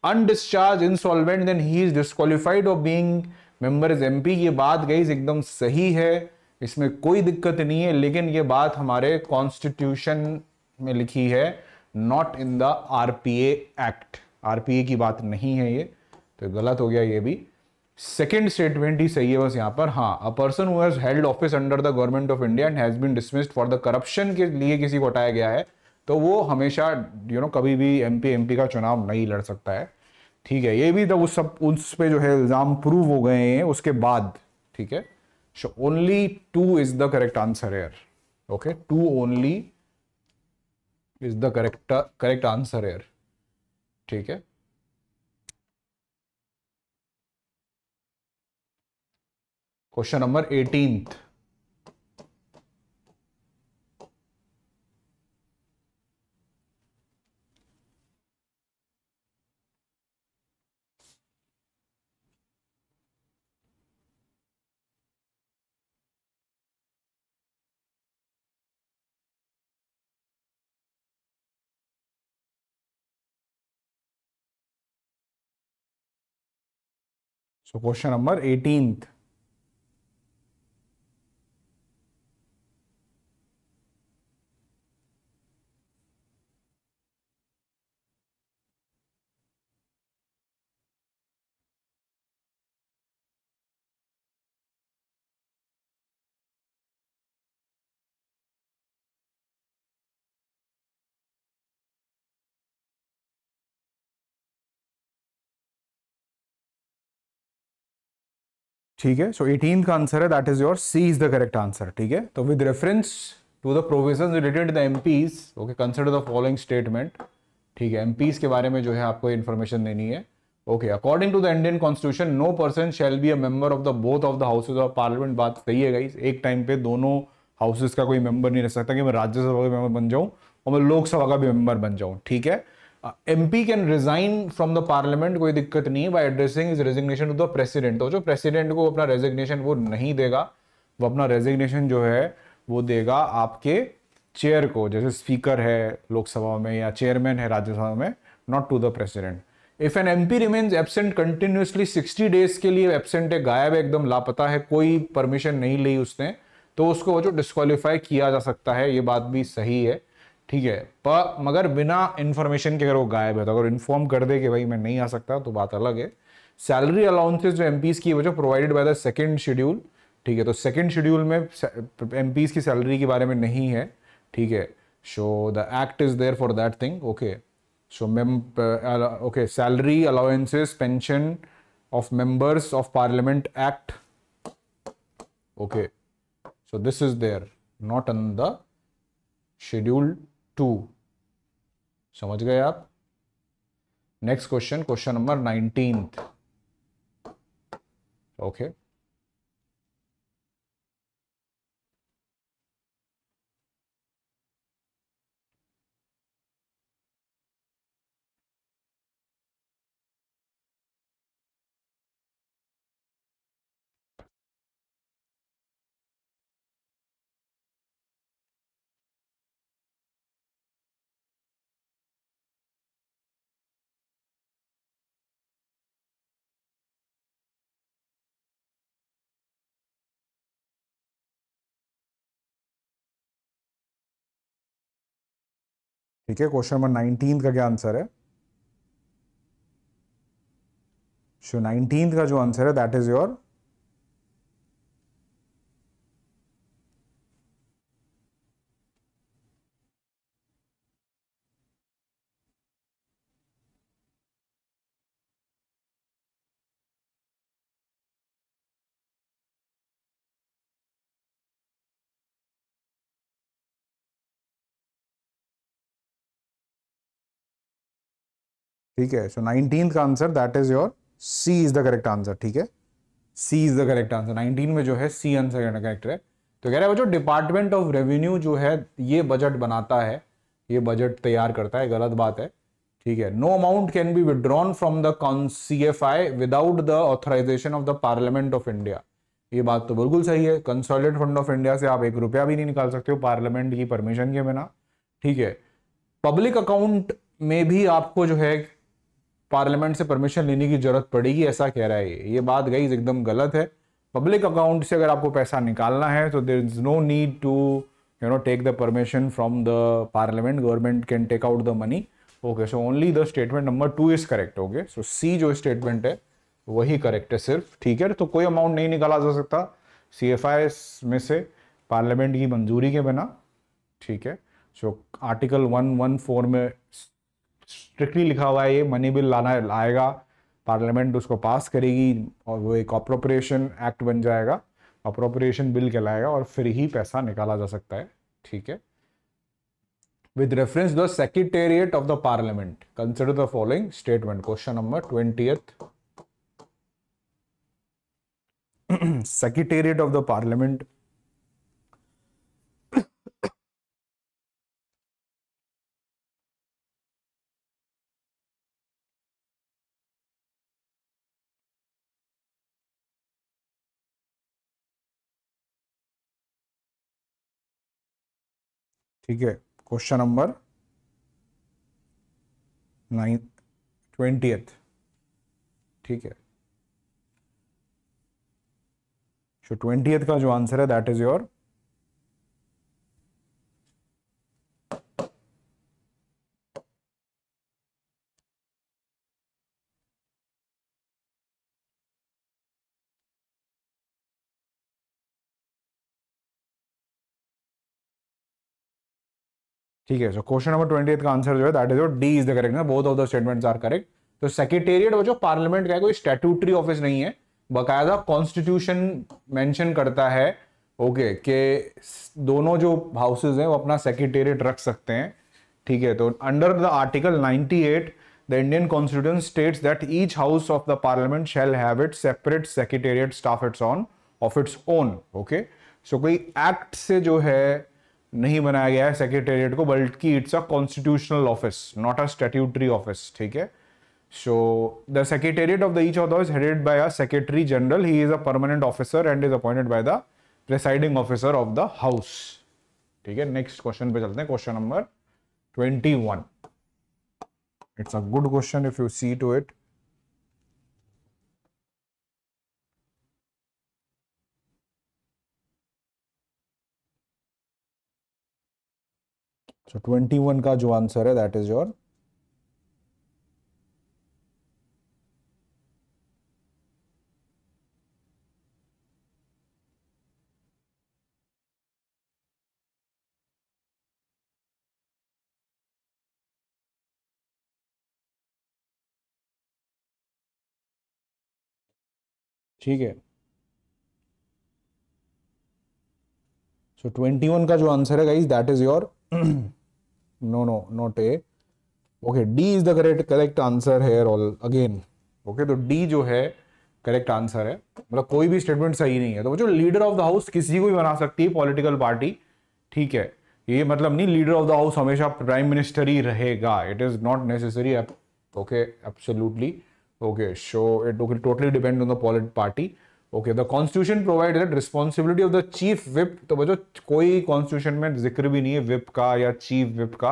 undischarged insolvent then he is disqualified of being member is MP ये बात गई एकदम सही है। इसमें कोई दिक्कत नहीं है, लेकिन ये बात हमारे कॉन्स्टिट्यूशन में लिखी है not in the RPA act RPA की बात नहीं है ये तो गलत हो गया ये भी। सेकेंड स्टेटमेंट ही सही है बस यहाँ पर। हाँ a person has held office under the government of India and has been dismissed for the corruption के लिए किसी को हटाया गया है तो वो हमेशा यू you नो know, कभी भी एमपी एमपी का चुनाव नहीं लड़ सकता है। ठीक है ये भी तो उस सब उस पे जो है इल्ज़ाम प्रूव हो गए हैं उसके बाद। ठीक है? Only two is the correct answer here okay two only is the correct correct answer here ठीक है? Question number eighteenth so question number eighteenth ठीक है? सो एटीन का आंसर है that is your C is the correct answer ठीक है? तो with reference to the provision related the MPs okay consider the following statement ठीक है? MPs के बारे में जो है आपको इन्फॉर्मेशन देनी है okay according to the Indian constitution no person shall be a member of the both of the houses of parliament बात सही है गाइस एक टाइम पे दोनों हाउसेज का कोई मेंबर नहीं रह सकता कि मैं राज्यसभा का मेंबर बन जाऊँ और मैं लोकसभा का भी मेंबर बन जाऊँ, ठीक है? MP can resign from the parliament कोई दिक्कत नहीं by addressing his resignation to the president तो जो प्रेसिडेंट को अपना रेजिग्नेशन वो नहीं देगा, वो अपना रेजिग्नेशन जो है, वो देगा आपके चेयर को, जैसे स्पीकर है लोकसभा में या चेयरमैन है राज्यसभा में not to the president if an M P remains absent continuously 60 days के लिए एबसेंट है, गायब है, एकदम लापता है, कोई परमिशन नहीं ली उसने तो उसको जो डिस्कालीफाई किया जा सकता है, ये बात भी सही है। ठीक है पर मगर बिना इंफॉर्मेशन के अगर वो गायब है तो अगर इन्फॉर्म कर दे कि भाई मैं नहीं आ सकता तो बात अलग है। सैलरी अलाउंसेज जो एम की वजह provided by the second schedule ठीक है तो सेकेंड शेड्यूल में एम की सैलरी के बारे में नहीं है, ठीक है। So the act is there for that thing okay so ma'am okay salary allowances pension of members of parliament act okay so this is there not on the schedule two. समझ गए आप? Next question question number nineteen okay ठीक है question number nineteen का क्या answer है? So nineteen का जो आंसर है दैट इज़ योर ठीक है? सो नाइनटीन का answer that is your C is the correct answer ठीक है? C is the correct answer nineteen में जो है सी आंसर करेक्ट है। तो कह रहे हैं जो डिपार्टमेंट ऑफ़ रेवेन्यू जो है, ये बजट बनाता है, ये बजट तैयार करता है गलत बात है, ठीक है? No amount can be withdrawn from the C F I without the authorisation of the parliament of India ये बात तो बिल्कुल सही है। कंसोलिडेट फंड ऑफ़ इंडिया से आप एक रुपया भी नहीं निकाल सकते हो पार्लियामेंट की परमिशन के बिना, ठीक है? पब्लिक अकाउंट में भी आपको जो है पार्लियामेंट से परमिशन लेने की ज़रूरत पड़ेगी, ऐसा कह रहा है ये। बात गई एकदम गलत है। पब्लिक अकाउंट से अगर आपको पैसा निकालना है तो there is no need to you know take the permission from the parliament government can take out the money okay so only the statement number two is correct okay so C जो statement है, वही correct है सिर्फ़, ठीक है? तो कोई amount नहीं निकाला जा सकता। सी एफ़ आई में से पार्लियामेंट की मंजूरी के बिना, ठीक है? So article one one four में स्ट्रिक्टली लिखा हुआ है, ये मनी बिल लाना आएगा पार्लियामेंट उसको पास करेगी और वो एक अप्रोप्रिएशन एक्ट बन जाएगा अप्रोप्रिएशन बिल कहलाएगा और फिर ही पैसा निकाला जा सकता है, ठीक है? With reference the secretariat of the parliament consider the following statement question number twenty secretariat of the parliament ठीक है क्वेश्चन नंबर नाइन ट्वेंटियथ ठीक है। सो ट्वेंटियथ का जो आंसर है दैट इज़ योर ठीक है सो क्वेश्चन नंबर ट्वेंटी का आंसर जो है that is D is the correct both of the statements are correct तो सेक्रेटेरिएट वो जो पार्लियामेंट का है कोई स्टैट्यूटरी ऑफ़िस नहीं है बकायदा कॉन्स्टिट्यूशन मेंशन करता है ओके okay, कि दोनों जो हाउसेज हैं वो अपना सेक्रेटेरिएट रख सकते हैं ठीक है तो under the article 98 the Indian constitution states that each house of the parliament shall have it separate secretariat staff its on of its own okay so कोई एक्ट से जो है नहीं बनाया गया है सेक्रेटेरिएट को, बल्कि it's a constitutional office not a statutory office ठीक है? So the secretariat of the each of is headed by a secretary general he is a permanent officer and is appointed by the presiding officer of the house ठीक है? Next question पे चलते हैं. Question number twenty one it's a good question if you see to it so twenty one का जो answer है that is your ठीक है। सो ट्वेंटी वन का जो आंसर है guys that is your no no, not a. Okay, d is the correct correct answer here all, again. Okay तो d जो है करेक्ट आंसर है. मतलब कोई भी स्टेटमेंट सही नहीं है. तो जो लीडर ऑफ़ द हाउस किसी को भी बना सकती है पॉलिटिकल पार्टी ठीक है. ये मतलब नहीं लीडर ऑफ़ द हाउस हमेशा प्राइम मिनिस्टर ही रहेगा. It is not necessary okay absolutely okay so it totally depend on the polit party okay the constitution provide that responsibility of the chief whip तो बच्चों, कोई constitution में ज़िक्र भी नहीं है विप का या चीफ विप का।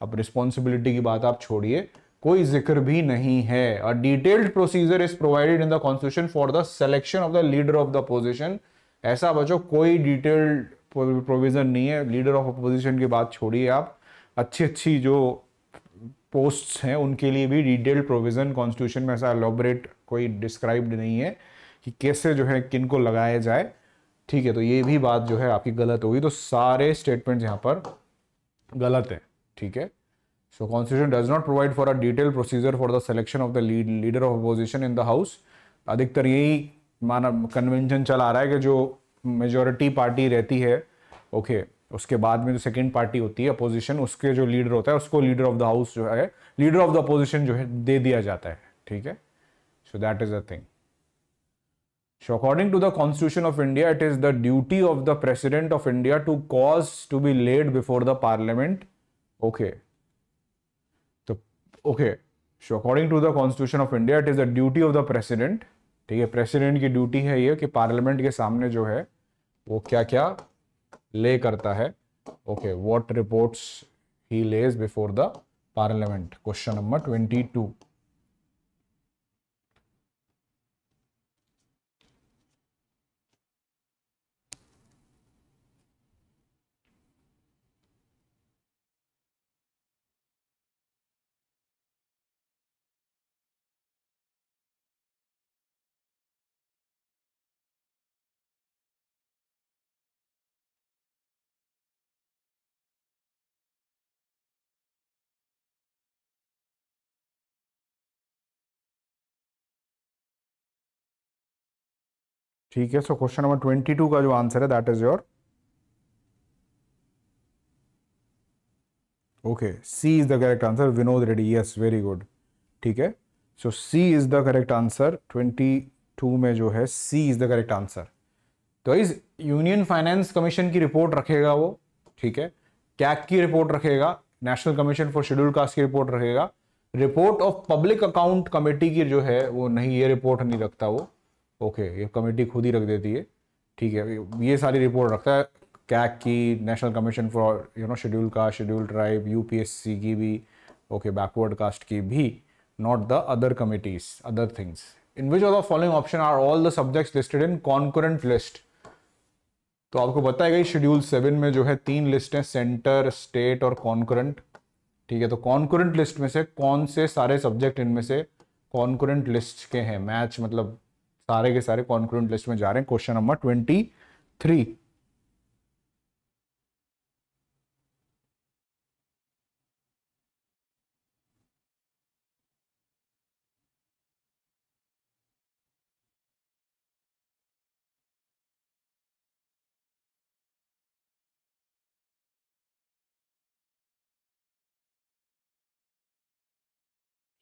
अब रिस्पॉन्सिबिलिटी की बात आप छोड़िए, कोई ज़िक्र भी नहीं है। A detailed procedure is provided in the constitution for the selection of the leader of the opposition ऐसा बच्चों, कोई डिटेल्ड प्रोविज़न नहीं है। लीडर ऑफ़ अपोजिशन की बात छोड़िए आप। अच्छी अच्छी जो पोस्ट्स हैं, उनके लिए भी डिटेल्ड प्रोविज़न कॉन्स्टिट्यूशन में ऐसा एलोबरेट कोई डिस्क्राइब्ड नहीं है। कि कैसे जो है किन को लगाया जाए। ठीक है तो ये भी बात जो है आपकी गलत होगी। तो सारे स्टेटमेंट यहाँ पर गलत है। ठीक है? So constitution does not provide for a detail procedure for the selection of the leader of opposition in the house अधिकतर यही माना कन्वेंशन चला आ रहा है कि जो मेजोरिटी पार्टी रहती है ओके okay, उसके बाद में जो सेकेंड पार्टी होती है अपोजिशन उसके जो लीडर होता है उसको लीडर ऑफ़ द हाउस जो है लीडर ऑफ़ द अपोजिशन जो है दे दिया जाता है। ठीक है? So that is a thing So according to the Constitution of India, it is the duty of the President of India to cause to be laid before the Parliament. Okay. So, okay. So according to the Constitution of India, it is the duty of the President. ठीक है president की duty है ये कि parliament के सामने जो है वो क्या क्या ले करता है okay what reports he lays before the parliament question number twenty two ठीक है so question number twenty two का जो आंसर है that is your okay C is the correct answer Vinod Reddy yes very good ठीक है? So C is the correct answer twenty two में जो है C is the correct answer तो इस यूनियन फाइनेंस कमीशन की report रखेगा वो, ठीक है? कैक की रिपोर्ट रखेगा national commission for schedule caste की रिपोर्ट रखेगा. Report of public account committee की जो है, वो नहीं, ये रिपोर्ट नहीं रखता वो. ओके, ये कमेटी खुद ही रख देती है। ठीक है, ये सारी रिपोर्ट रखता है। कैक की, national commission for, you know, schedule caste, schedule tribe UPSC की भी, ओके बैकवर्ड कास्ट की भी not the other committees other things in which of the following option are all the subjects listed in concurrent list तो आपको बताया गई schedule seven में जो है तीन लिस्ट हैं सेंटर स्टेट और कॉन्कुरेंट ठीक है तो कॉन्कुरेंट लिस्ट में से कौन से सारे सब्जेक्ट इनमें से कॉन्कुरेंट लिस्ट के हैं? मैच मतलब सारे के सारे कॉन्क्रेंट लिस्ट में जा रहे हैं। Question number twenty three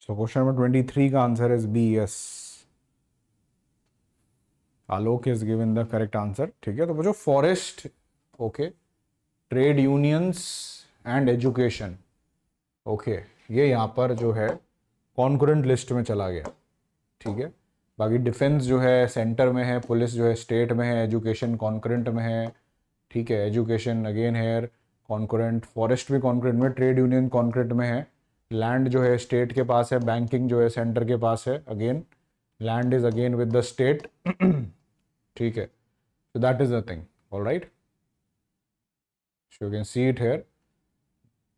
So, question number 23 का answer is B yes Alok is given the correct answer ठीक है? तो जो forest okay trade unions and education okay ये यहाँ पर जो है कॉन्कुरेंट लिस्ट में चला गया, ठीक है? बाकी डिफेंस जो है सेंटर में है पुलिस जो है स्टेट में है एजुकेशन कॉन्करेंट में है, ठीक है? Education again here concurrent forest भी कॉन्करेंट में ट्रेड यूनियन कॉन्करेंट में है लैंड जो है स्टेट के पास है बैंकिंग जो है सेंटर के पास है again land is again with the state ठीक है। So that is the thing all right so you can see it here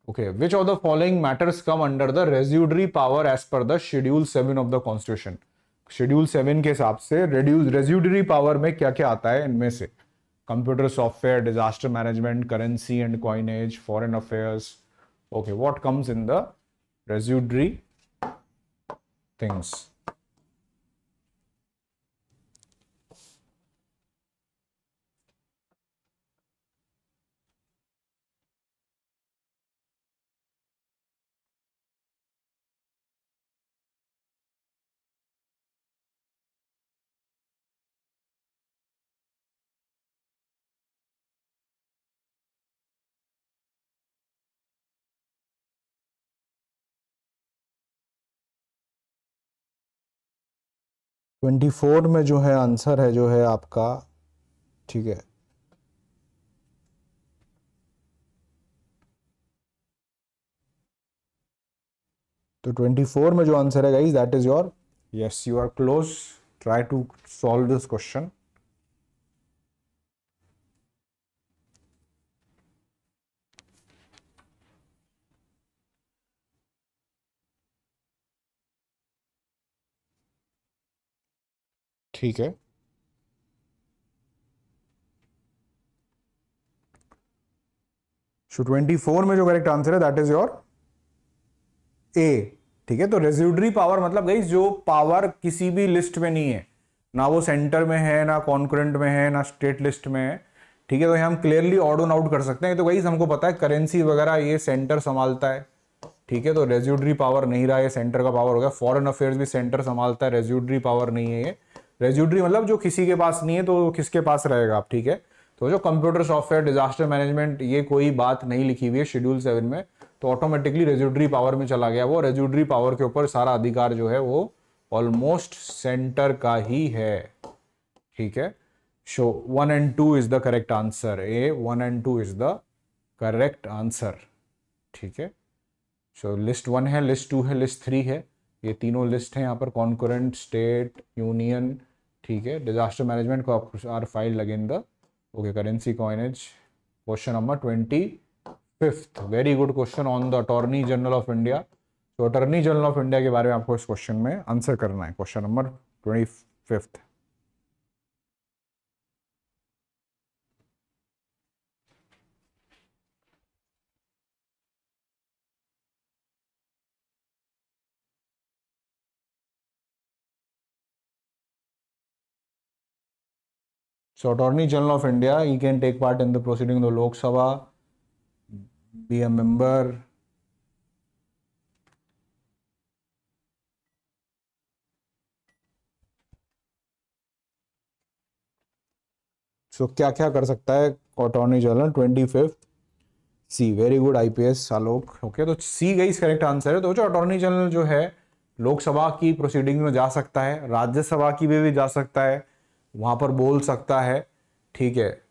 okay which of the following matters come under the residuary power as per the schedule seven of the constitution schedule seven के हिसाब से reduce residuary power में क्या क्या आता है इनमें से? Computer software disaster management currency and coinage foreign affairs okay what comes in the residuary things 24 में जो है आंसर है, जो है आपका, ठीक है। तो 24 में जो आंसर है guys that is your yes you are close try to solve this question ठीक है। सो ट्वेंटी फोर में जो करेक्ट आंसर है दैट इज़ योर ए ठीक है? तो रेज्यूडरी पावर मतलब गई जो पावर किसी भी लिस्ट में नहीं है, ना वो सेंटर में है, ना कॉन्कुरेंट में है, ना स्टेट लिस्ट में है, ठीक है? तो हम क्लियरली ऑड ऑन आउट कर सकते हैं। तो वही हमको पता है करेंसी वगैरह ये सेंटर संभालता है, ठीक है? तो रेज्यूडरी पावर नहीं रहा है सेंटर का पावर हो गया। फॉरेन अफेयर्स भी सेंटर संभालता है रेज्यूडरी पावर नहीं है ये। रेज्यूडरी मतलब जो किसी के पास नहीं है तो किसके पास रहेगा आप, ठीक है? तो जो कंप्यूटर सॉफ्टवेयर, डिजास्टर मैनेजमेंट, ये कोई बात नहीं लिखी हुई है शेड्यूल सेवन में तो ऑटोमेटिकली रेज्यूडरी पावर में चला गया वो। रेज्यूडरी पावर के ऊपर सारा अधिकार जो है वो ऑलमोस्ट सेंटर का ही है, ठीक है? So one and two is the correct answer A one and two is the correct answer ठीक है? सो लिस्ट वन है लिस्ट टू है लिस्ट थ्री है। ये तीनों लिस्ट है यहाँ पर। कॉन्कुरेंट स्टेट यूनियन ठीक है डिजास्टर मैनेजमेंट को आर फ़ाइल लगे in the okay currency coinage question number twenty fifth very good question on the attorney general of India तो अटॉर्नी जनरल ऑफ़ इंडिया के बारे में आपको इस क्वेश्चन में आंसर करना है question number twenty fifth So Attorney General of India, he can take part in the proceeding of the Lok Sabha, be. So क्या क्या कर सकता है attorney general twenty fifth C very good IPS Alok okay तो C गई correct answer है तो जो अटॉर्नी जनरल जो है लोकसभा की प्रोसीडिंग में जा सकता है राज्यसभा की भी, भी जा सकता है. वहाँ पर बोल सकता है, ठीक है,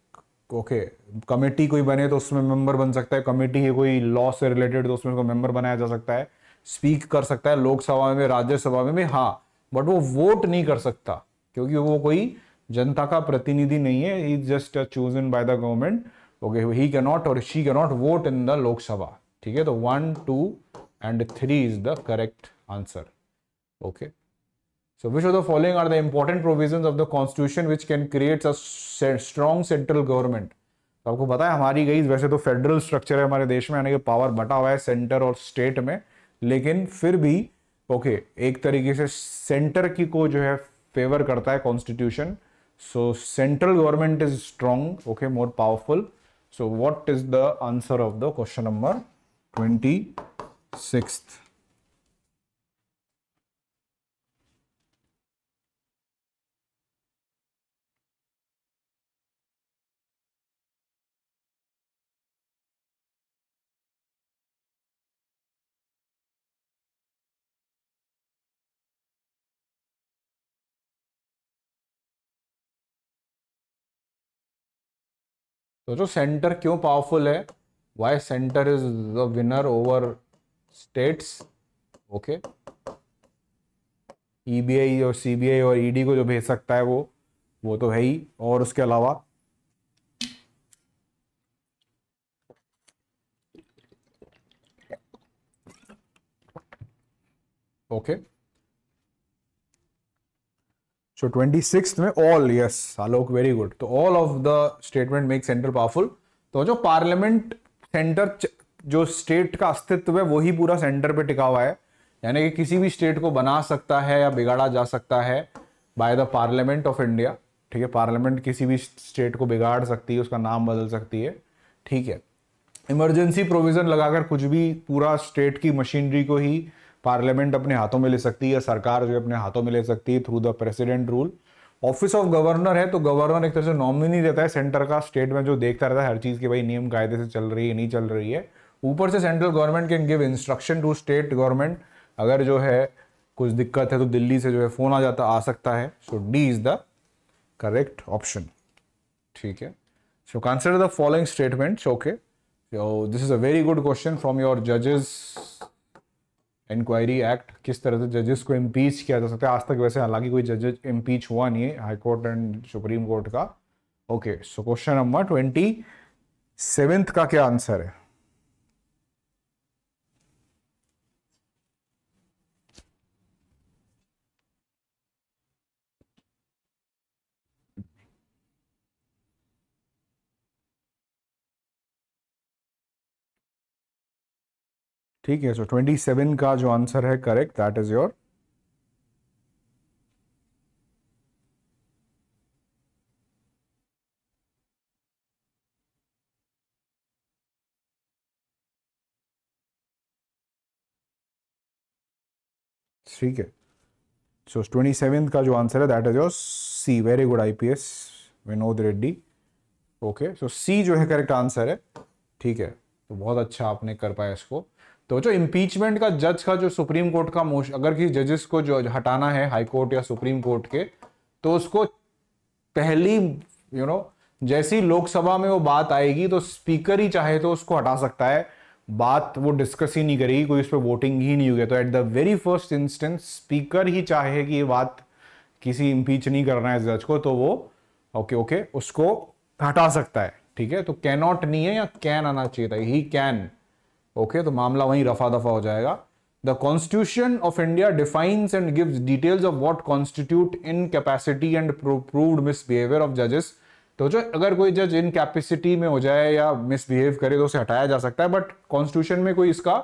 ओके, कमेटी कोई बने तो उसमें मेंबर बन सकता है, कमेटी है कोई लॉ से रिलेटेड तो उसमें मेंबर बनाया जा सकता है स्पीक कर सकता है लोकसभा में राज्यसभा में भी हाँ बट वो वोट नहीं कर सकता, क्योंकि वो कोई जनता का प्रतिनिधि नहीं है is just chosen by the government okay he can not और she can not vote in the Lok Sabha ठीक है तो one two and three is the correct answer okay So which of the following are the important provisions of the constitution which can create a strong central government? तो आपको पता है हमारी गई वैसे तो फेडरल स्ट्रक्चर है हमारे देश में यानी कि पावर बटा हुआ है सेंटर और स्टेट में लेकिन फिर भी ओके okay, एक तरीके से सेंटर की को जो है फेवर करता है constitution so central government is strong okay more powerful so what is the answer of the question number twenty six जो सेंटर क्यों पावरफुल है? Why centre is the winner over states okay EBI और CBI और ED e को जो भेज सकता है वो वो तो है ही। और उसके अलावा? Okay okay. So twenty six में all yes Alok very good तो all of the statement make centre powerful तो जो पार्लियामेंट सेंटर जो स्टेट का अस्तित्व है, वही पूरा सेंटर पे टिका हुआ है। यानी कि किसी भी स्टेट को बना सकता है या बिगाड़ा जा सकता है by the parliament of India ठीक है पार्लियामेंट किसी भी स्टेट को बिगाड़ सकती है, उसका नाम बदल सकती है। ठीक है। इमरजेंसी प्रोविज़न लगाकर कुछ भी पूरा स्टेट की मशीनरी को ही पार्लियामेंट अपने हाथों में ले सकती है, सरकार जो अपने हाथों में ले सकती है through the president rule office of governor है तो गवर्नर एक तरह से नॉमिनी रहता है सेंटर का स्टेट में जो देखता रहता है हर चीज़ के, भाई नियम कायदे से चल रही है, नहीं चल रही है. ऊपर से central government can give instruction to state government अगर जो है कुछ दिक्कत है तो दिल्ली से जो है फ़ोन आ जाता, आ सकता है. So D is the correct option ठीक है? So consider the following statement okay this is a very good question from your जजेस इंक्वायरी एक्ट किस तरह से जजेस को इम्पीच किया जा सकता है? आज तक वैसे हालाँकि कोई जजेज इम्पीच हुआ नहीं है high court and supreme court का। Okay so question number twenty seventh का क्या आंसर है? ठीक है सो ट्वेंटी सेवन का जो आंसर है करेक्ट दैट इज़ योर ठीक है। सो ट्वेंटी सेवन का जो आंसर है that is your C very good IPS Vinod Reddy okay so C जो है करेक्ट आंसर है। ठीक है तो बहुत अच्छा आपने कर पाया इसको। तो जो इम्पीचमेंट का जज का जो सुप्रीम कोर्ट का मोशन अगर किसी जजेस को जो हटाना है हाई कोर्ट या सुप्रीम कोर्ट के तो उसको पहली यू नो जैसी लोकसभा में वो बात आएगी तो स्पीकर ही चाहे तो उसको हटा सकता है। बात वो डिस्कस ही नहीं करेगी, कोई उस पर वोटिंग ही नहीं होगी। तो at the very first instance speaker ही चाहे कि ये बात किसी इम्पीच नहीं करना है जज को तो वो ओके ओके उसको हटा सकता है। ठीक है? तो कैनॉट नहीं है या कैन आना चाहिए था। ही कैन ओके तो मामला वहीं रफा दफ़ा हो जाएगा. The constitution of India defines and gives details of what constitute incapacity and proved misbehaviour of जजेस तो जो अगर कोई जज इन कैपेसिटी में हो जाए या मिसबिहेव करे तो उसे हटाया जा सकता है बट कॉन्स्टिट्यूशन में कोई इसका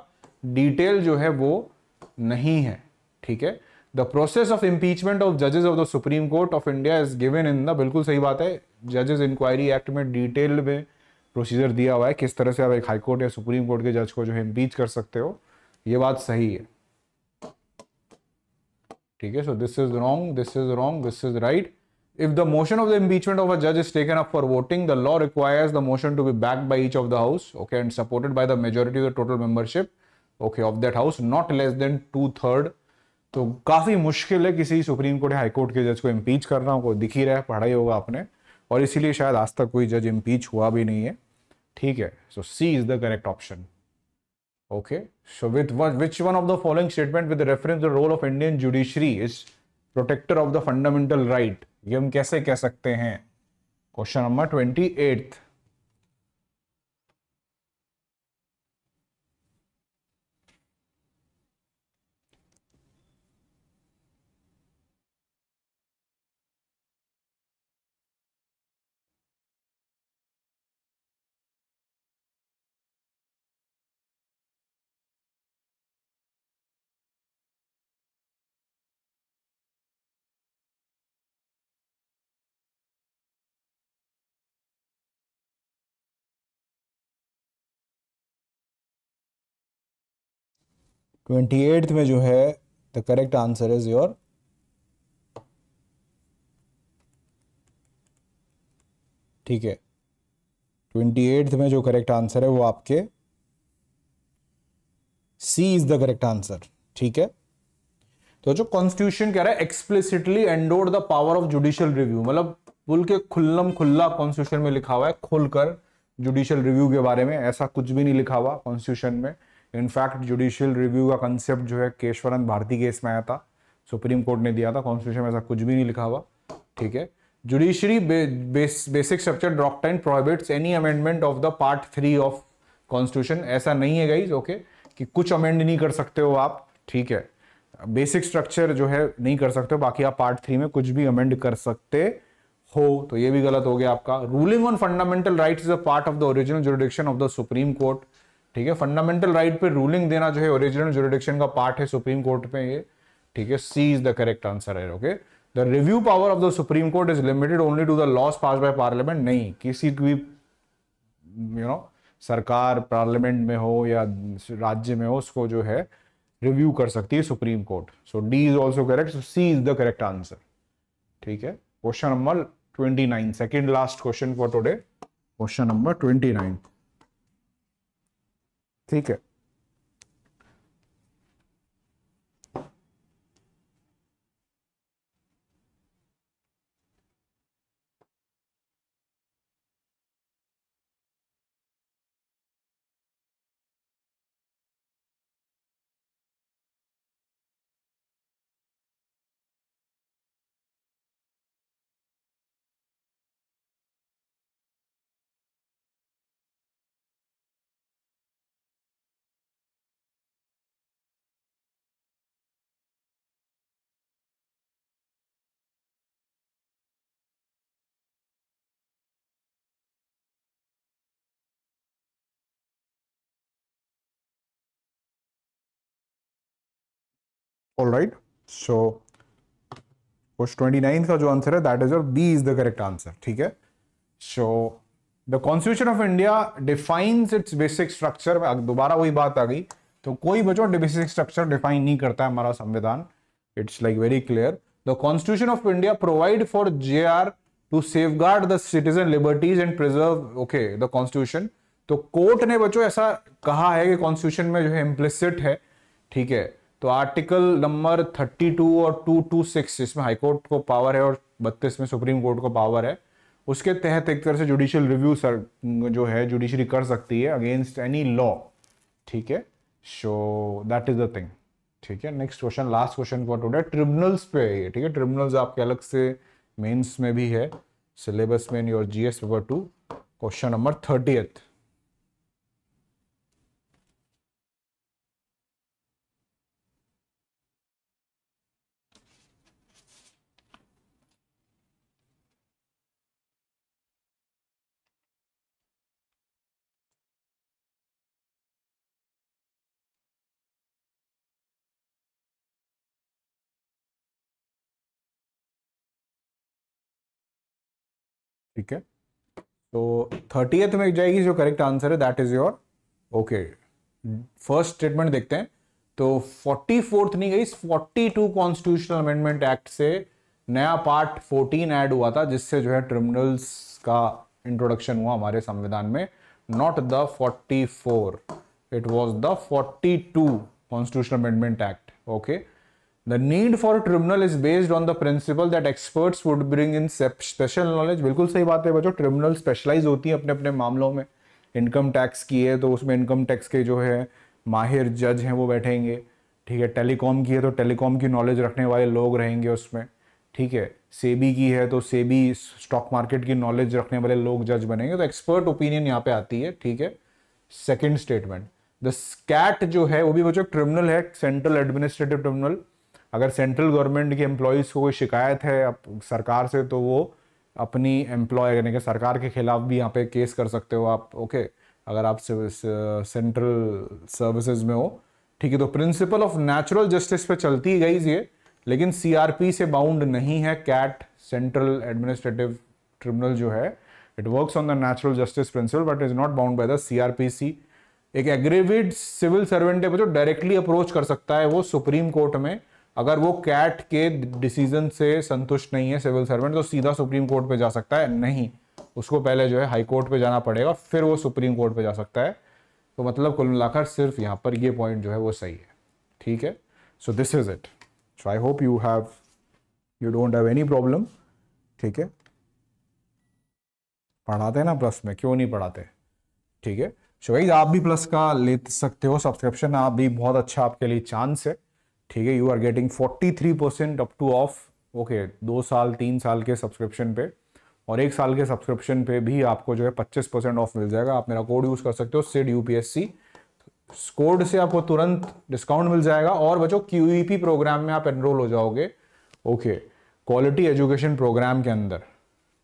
डिटेल जो है वो नहीं है. ठीक है? The process of impeachment of जजेस of the supreme court of India is given in the बिल्कुल सही बात है जजेस इंक्वायरी एक्ट में डिटेल में प्रोसीजर दिया हुआ है किस तरह से आप एक हाईकोर्ट या सुप्रीम कोर्ट के जज को जो है इम्पीच कर सकते हो, ये बात सही है। ठीक है so this is wrong this is wrong this is right if the motion of the impeachment of a जज is taken up for voting the law requires the motion to be back by each of the house okay and supported by the majority of the total membership okay of that house not less than two third तो काफ़ी मुश्किल है किसी supreme court या high court के जज को impeach करना उनको दिख ही रहा है, पढ़ाई होगा आपने, और इसीलिए शायद आज तक कोई जज इम्पीच हुआ भी नहीं है। ठीक है so C is the correct option okay so with one which one of the following statement with reference the role of Indian judiciary is protector of the fundamental right ये हम कैसे कह सकते हैं? Question number twenty eighth twenty eighth में जो है the correct answer is your ठीक है। ट्वेंटी एट्थ में जो करेक्ट आंसर है, वो आपके C is the correct answer ठीक है? तो जो कॉन्स्टिट्यूशन कह रहा है explicitly endorsed the power of judicial review मतलब बोल के खुल्लम खुल्ला कॉन्स्टिट्यूशन में लिखा हुआ है, खुलकर जुडिशियल रिव्यू के बारे में, ऐसा कुछ भी नहीं लिखा हुआ कॉन्स्टिट्यूशन में। इनफैक्ट जुडिशियल रिव्यू का कंसेप्ट जो है केशवरंत भारती केस में आया था। सुप्रीम कोर्ट ने दिया था कॉन्स्टिट्यूशन में ऐसा कुछ भी नहीं लिखा हुआ। ठीक है? Judiciary basic structure doctrine prohibits any amendment of the part three of constitution ऐसा नहीं है गाइज़ ओके कि कुछ अमेंड नहीं कर सकते हो आप। ठीक है? बेसिक स्ट्रक्चर जो है, नहीं कर सकते हो। बाकी आप पार्ट थ्री में कुछ भी अमेंड कर सकते हो। तो ये भी गलत हो गया आपका। Ruling on fundamental rights is a part of the original jurisdiction of the supreme court ठीक है? फंडामेंटल राइट पे रूलिंग देना जो है ओरिजिनल जुरिडिक्शन का पार्ट है सुप्रीम कोर्ट पे ये। ठीक है? C is the correct answer है okay the review power of the supreme court is limited only to the laws pass by parliament नहीं, किसी भी यू नो सरकार पार्लियामेंट में हो या राज्य में हो, उसको जो है रिव्यू कर सकती है supreme court so D is also correct so C is the correct answer ठीक है? Question number twenty nine second last question for today question number twenty nine ठीक है all right. So question twenty nine का जो answer है that is your B is the correct answer ठीक है? So the constitution of India defines its basic structure दोबारा वही बात आ गई। तो कोई बचो बेसिक स्ट्रक्चर डिफाइन नहीं करता है हमारा संविधान। It's like very clear. The Constitution of India provide for JR to safeguard the citizen liberties and preserve okay the Constitution. तो कोर्ट ने बच्चों ऐसा कहा है कि कॉन्स्टिट्यूशन में जो है इम्प्लिसिट है। ठीक है? तो आर्टिकल नंबर 32 और 226 इसमें हाईकोर्ट को पावर है और 32 में सुप्रीम कोर्ट को पावर है, उसके तहत एक तरह से जुडिशियल रिव्यू सर, जो है जुडिशरी कर सकती है अगेंस्ट एनी लॉ ठीक है? So that is the thing ठीक है? Next question last question for today tribunals पे है ठीक है? ट्रिब्यूनल्स आपके अलग से मेंस में भी है। सिलेबस में your GS paper two question number thirtieth ठीक है? तो थर्टीएथ में जाएगी जो करेक्ट आंसर है that is your okay first statement देखते हैं. तो फोर्टी फोर्थ नहीं गई forty two constitutional amendment act से नया पार्ट फोर्टीन ऐड हुआ था, जिससे जो है ट्रिब्यूनल्स का इंट्रोडक्शन हुआ हमारे संविधान में. Not the forty four it was the forty two constitutional amendment act okay The need for tribunal is based on the principle that experts would bring in special knowledge. बिल्कुल सही बात है बच्चों ट्रिब्यूनल स्पेशलाइज होती है अपने अपने मामलों में। इनकम टैक्स की है तो उसमें इनकम टैक्स के जो है, माहिर जज हैं वो बैठेंगे। ठीक है टेलीकॉम की है तो टेलीकॉम की नॉलेज रखने वाले लोग रहेंगे उसमें। ठीक है, सेबी की है तो सेबी स्टॉक मार्केट की नॉलेज रखने वाले लोग जज बनेंगे। तो एक्सपर्ट ओपिनियन यहाँ पे आती है, ठीक है। सेकेंड स्टेटमेंट द स्कैट जो है वो भी बच्चों ट्रिब्यूनल है सेंट्रल एडमिनिस्ट्रेटिव ट्रिब्यूनल अगर सेंट्रल गवर्नमेंट के एम्प्लॉयज़ को कोई शिकायत है सरकार से तो वो अपनी एम्प्लॉय यानी कि सरकार के खिलाफ भी यहाँ पे केस कर सकते हो आप ओके अगर आप सेंट्रल सर्विसेज़ में हो, ठीक है? तो प्रिंसिपल ऑफ़ नेचुरल जस्टिस पे चलती गई ये, लेकिन सीआरपी से बाउंड नहीं है कैट सेंट्रल एडमिनिस्ट्रेटिव ट्रिब्यूनल जो है it works on the natural justice principle but is not bound by the CrPC एक एग्रेविड सिविल सर्वेंट है जो डायरेक्टली अप्रोच कर सकता है, वो सुप्रीम कोर्ट में अगर वो कैट के डिसीज़न से संतुष्ट नहीं है सिविल सर्वेंट तो सीधा सुप्रीम कोर्ट पे जा सकता है। नहीं, उसको पहले जो है हाई कोर्ट पे जाना पड़ेगा, फिर वो सुप्रीम कोर्ट पे जा सकता है। तो मतलब कुल मिलाकर सिर्फ़ यहाँ पर ये पॉइंट जो है वो सही है। ठीक है? So this is it so I hope you have you don't have any problem ठीक है? पढ़ाते हैं ना प्लस में, क्यों नहीं पढ़ाते? ठीक है? सो भाई आप भी प्लस का ले सकते हो सब्सक्रिप्शन आप भी, बहुत अच्छा आपके लिए चांस है। ठीक है you are getting forty three percent up to of okay दो साल, तीन साल के सब्सक्रिप्शन पे, और एक साल के सब्सक्रिप्शन पे भी आपको जो है पच्चीस परसेंट ऑफ़ मिल जाएगा। आप मेरा कोड यूज़ कर सकते हो सिड यूपीएससी कोड से आपको तुरंत डिस्काउंट मिल जाएगा, और बच्चों क्यूईपी प्रोग्राम में आप एनरोल हो जाओगे ओके क्वालिटी एजुकेशन प्रोग्राम के अंदर,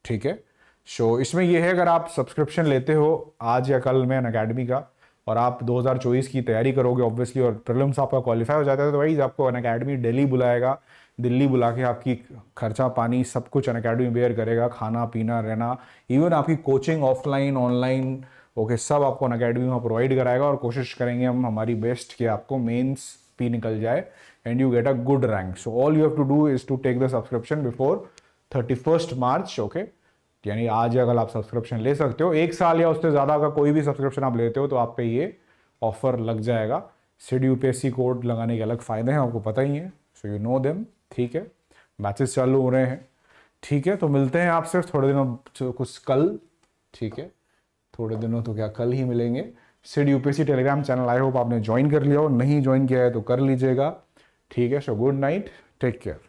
ठीक है? सो इसमें यह है, अगर आप सब्सक्रिप्शन लेते हो आज या कल में अन अकेडमी का और आप 2024 की तैयारी करोगे ऑब्वियसली और प्रिलिम्स आपका क्वालिफाई हो जाता है तो वही आपको अन अकेडमी डेली बुलाएगा। दिल्ली बुला के आपकी खर्चा, पानी, सब कुछ अन अकेडमी बेयर करेगा, खाना, पीना, रहना इवन आपकी कोचिंग ऑफलाइन ऑनलाइन ओके सब आपको अन अकेडमी में प्रोवाइड कराएगा और कोशिश करेंगे हम, हमारी बेस्ट कि आपको मेन्स पी निकल जाए and you get a good rank so all you have to do is to take the subscription before thirty first March okay यानी आज अगर आप सब्सक्रिप्शन ले सकते हो, एक साल या उससे ज़्यादा का कोई भी सब्सक्रिप्शन आप लेते हो तो आप पे ये ऑफ़र लग जाएगा। सिड यूपीएससी कोड लगाने के अलग फ़ायदे हैं, आपको पता ही है। सो यू नो देम ठीक है? मैचेस चालू हो रहे हैं। ठीक है तो मिलते हैं आपसे थोड़े दिनों कुछ कल, ठीक है? थोड़े दिनों तो क्या कल ही मिलेंगे। Sid UPSC telegram channel I hope आपने ज्वाइन कर लिया हो। नहीं ज्वाइन किया है तो कर लीजिएगा। ठीक है so good night take care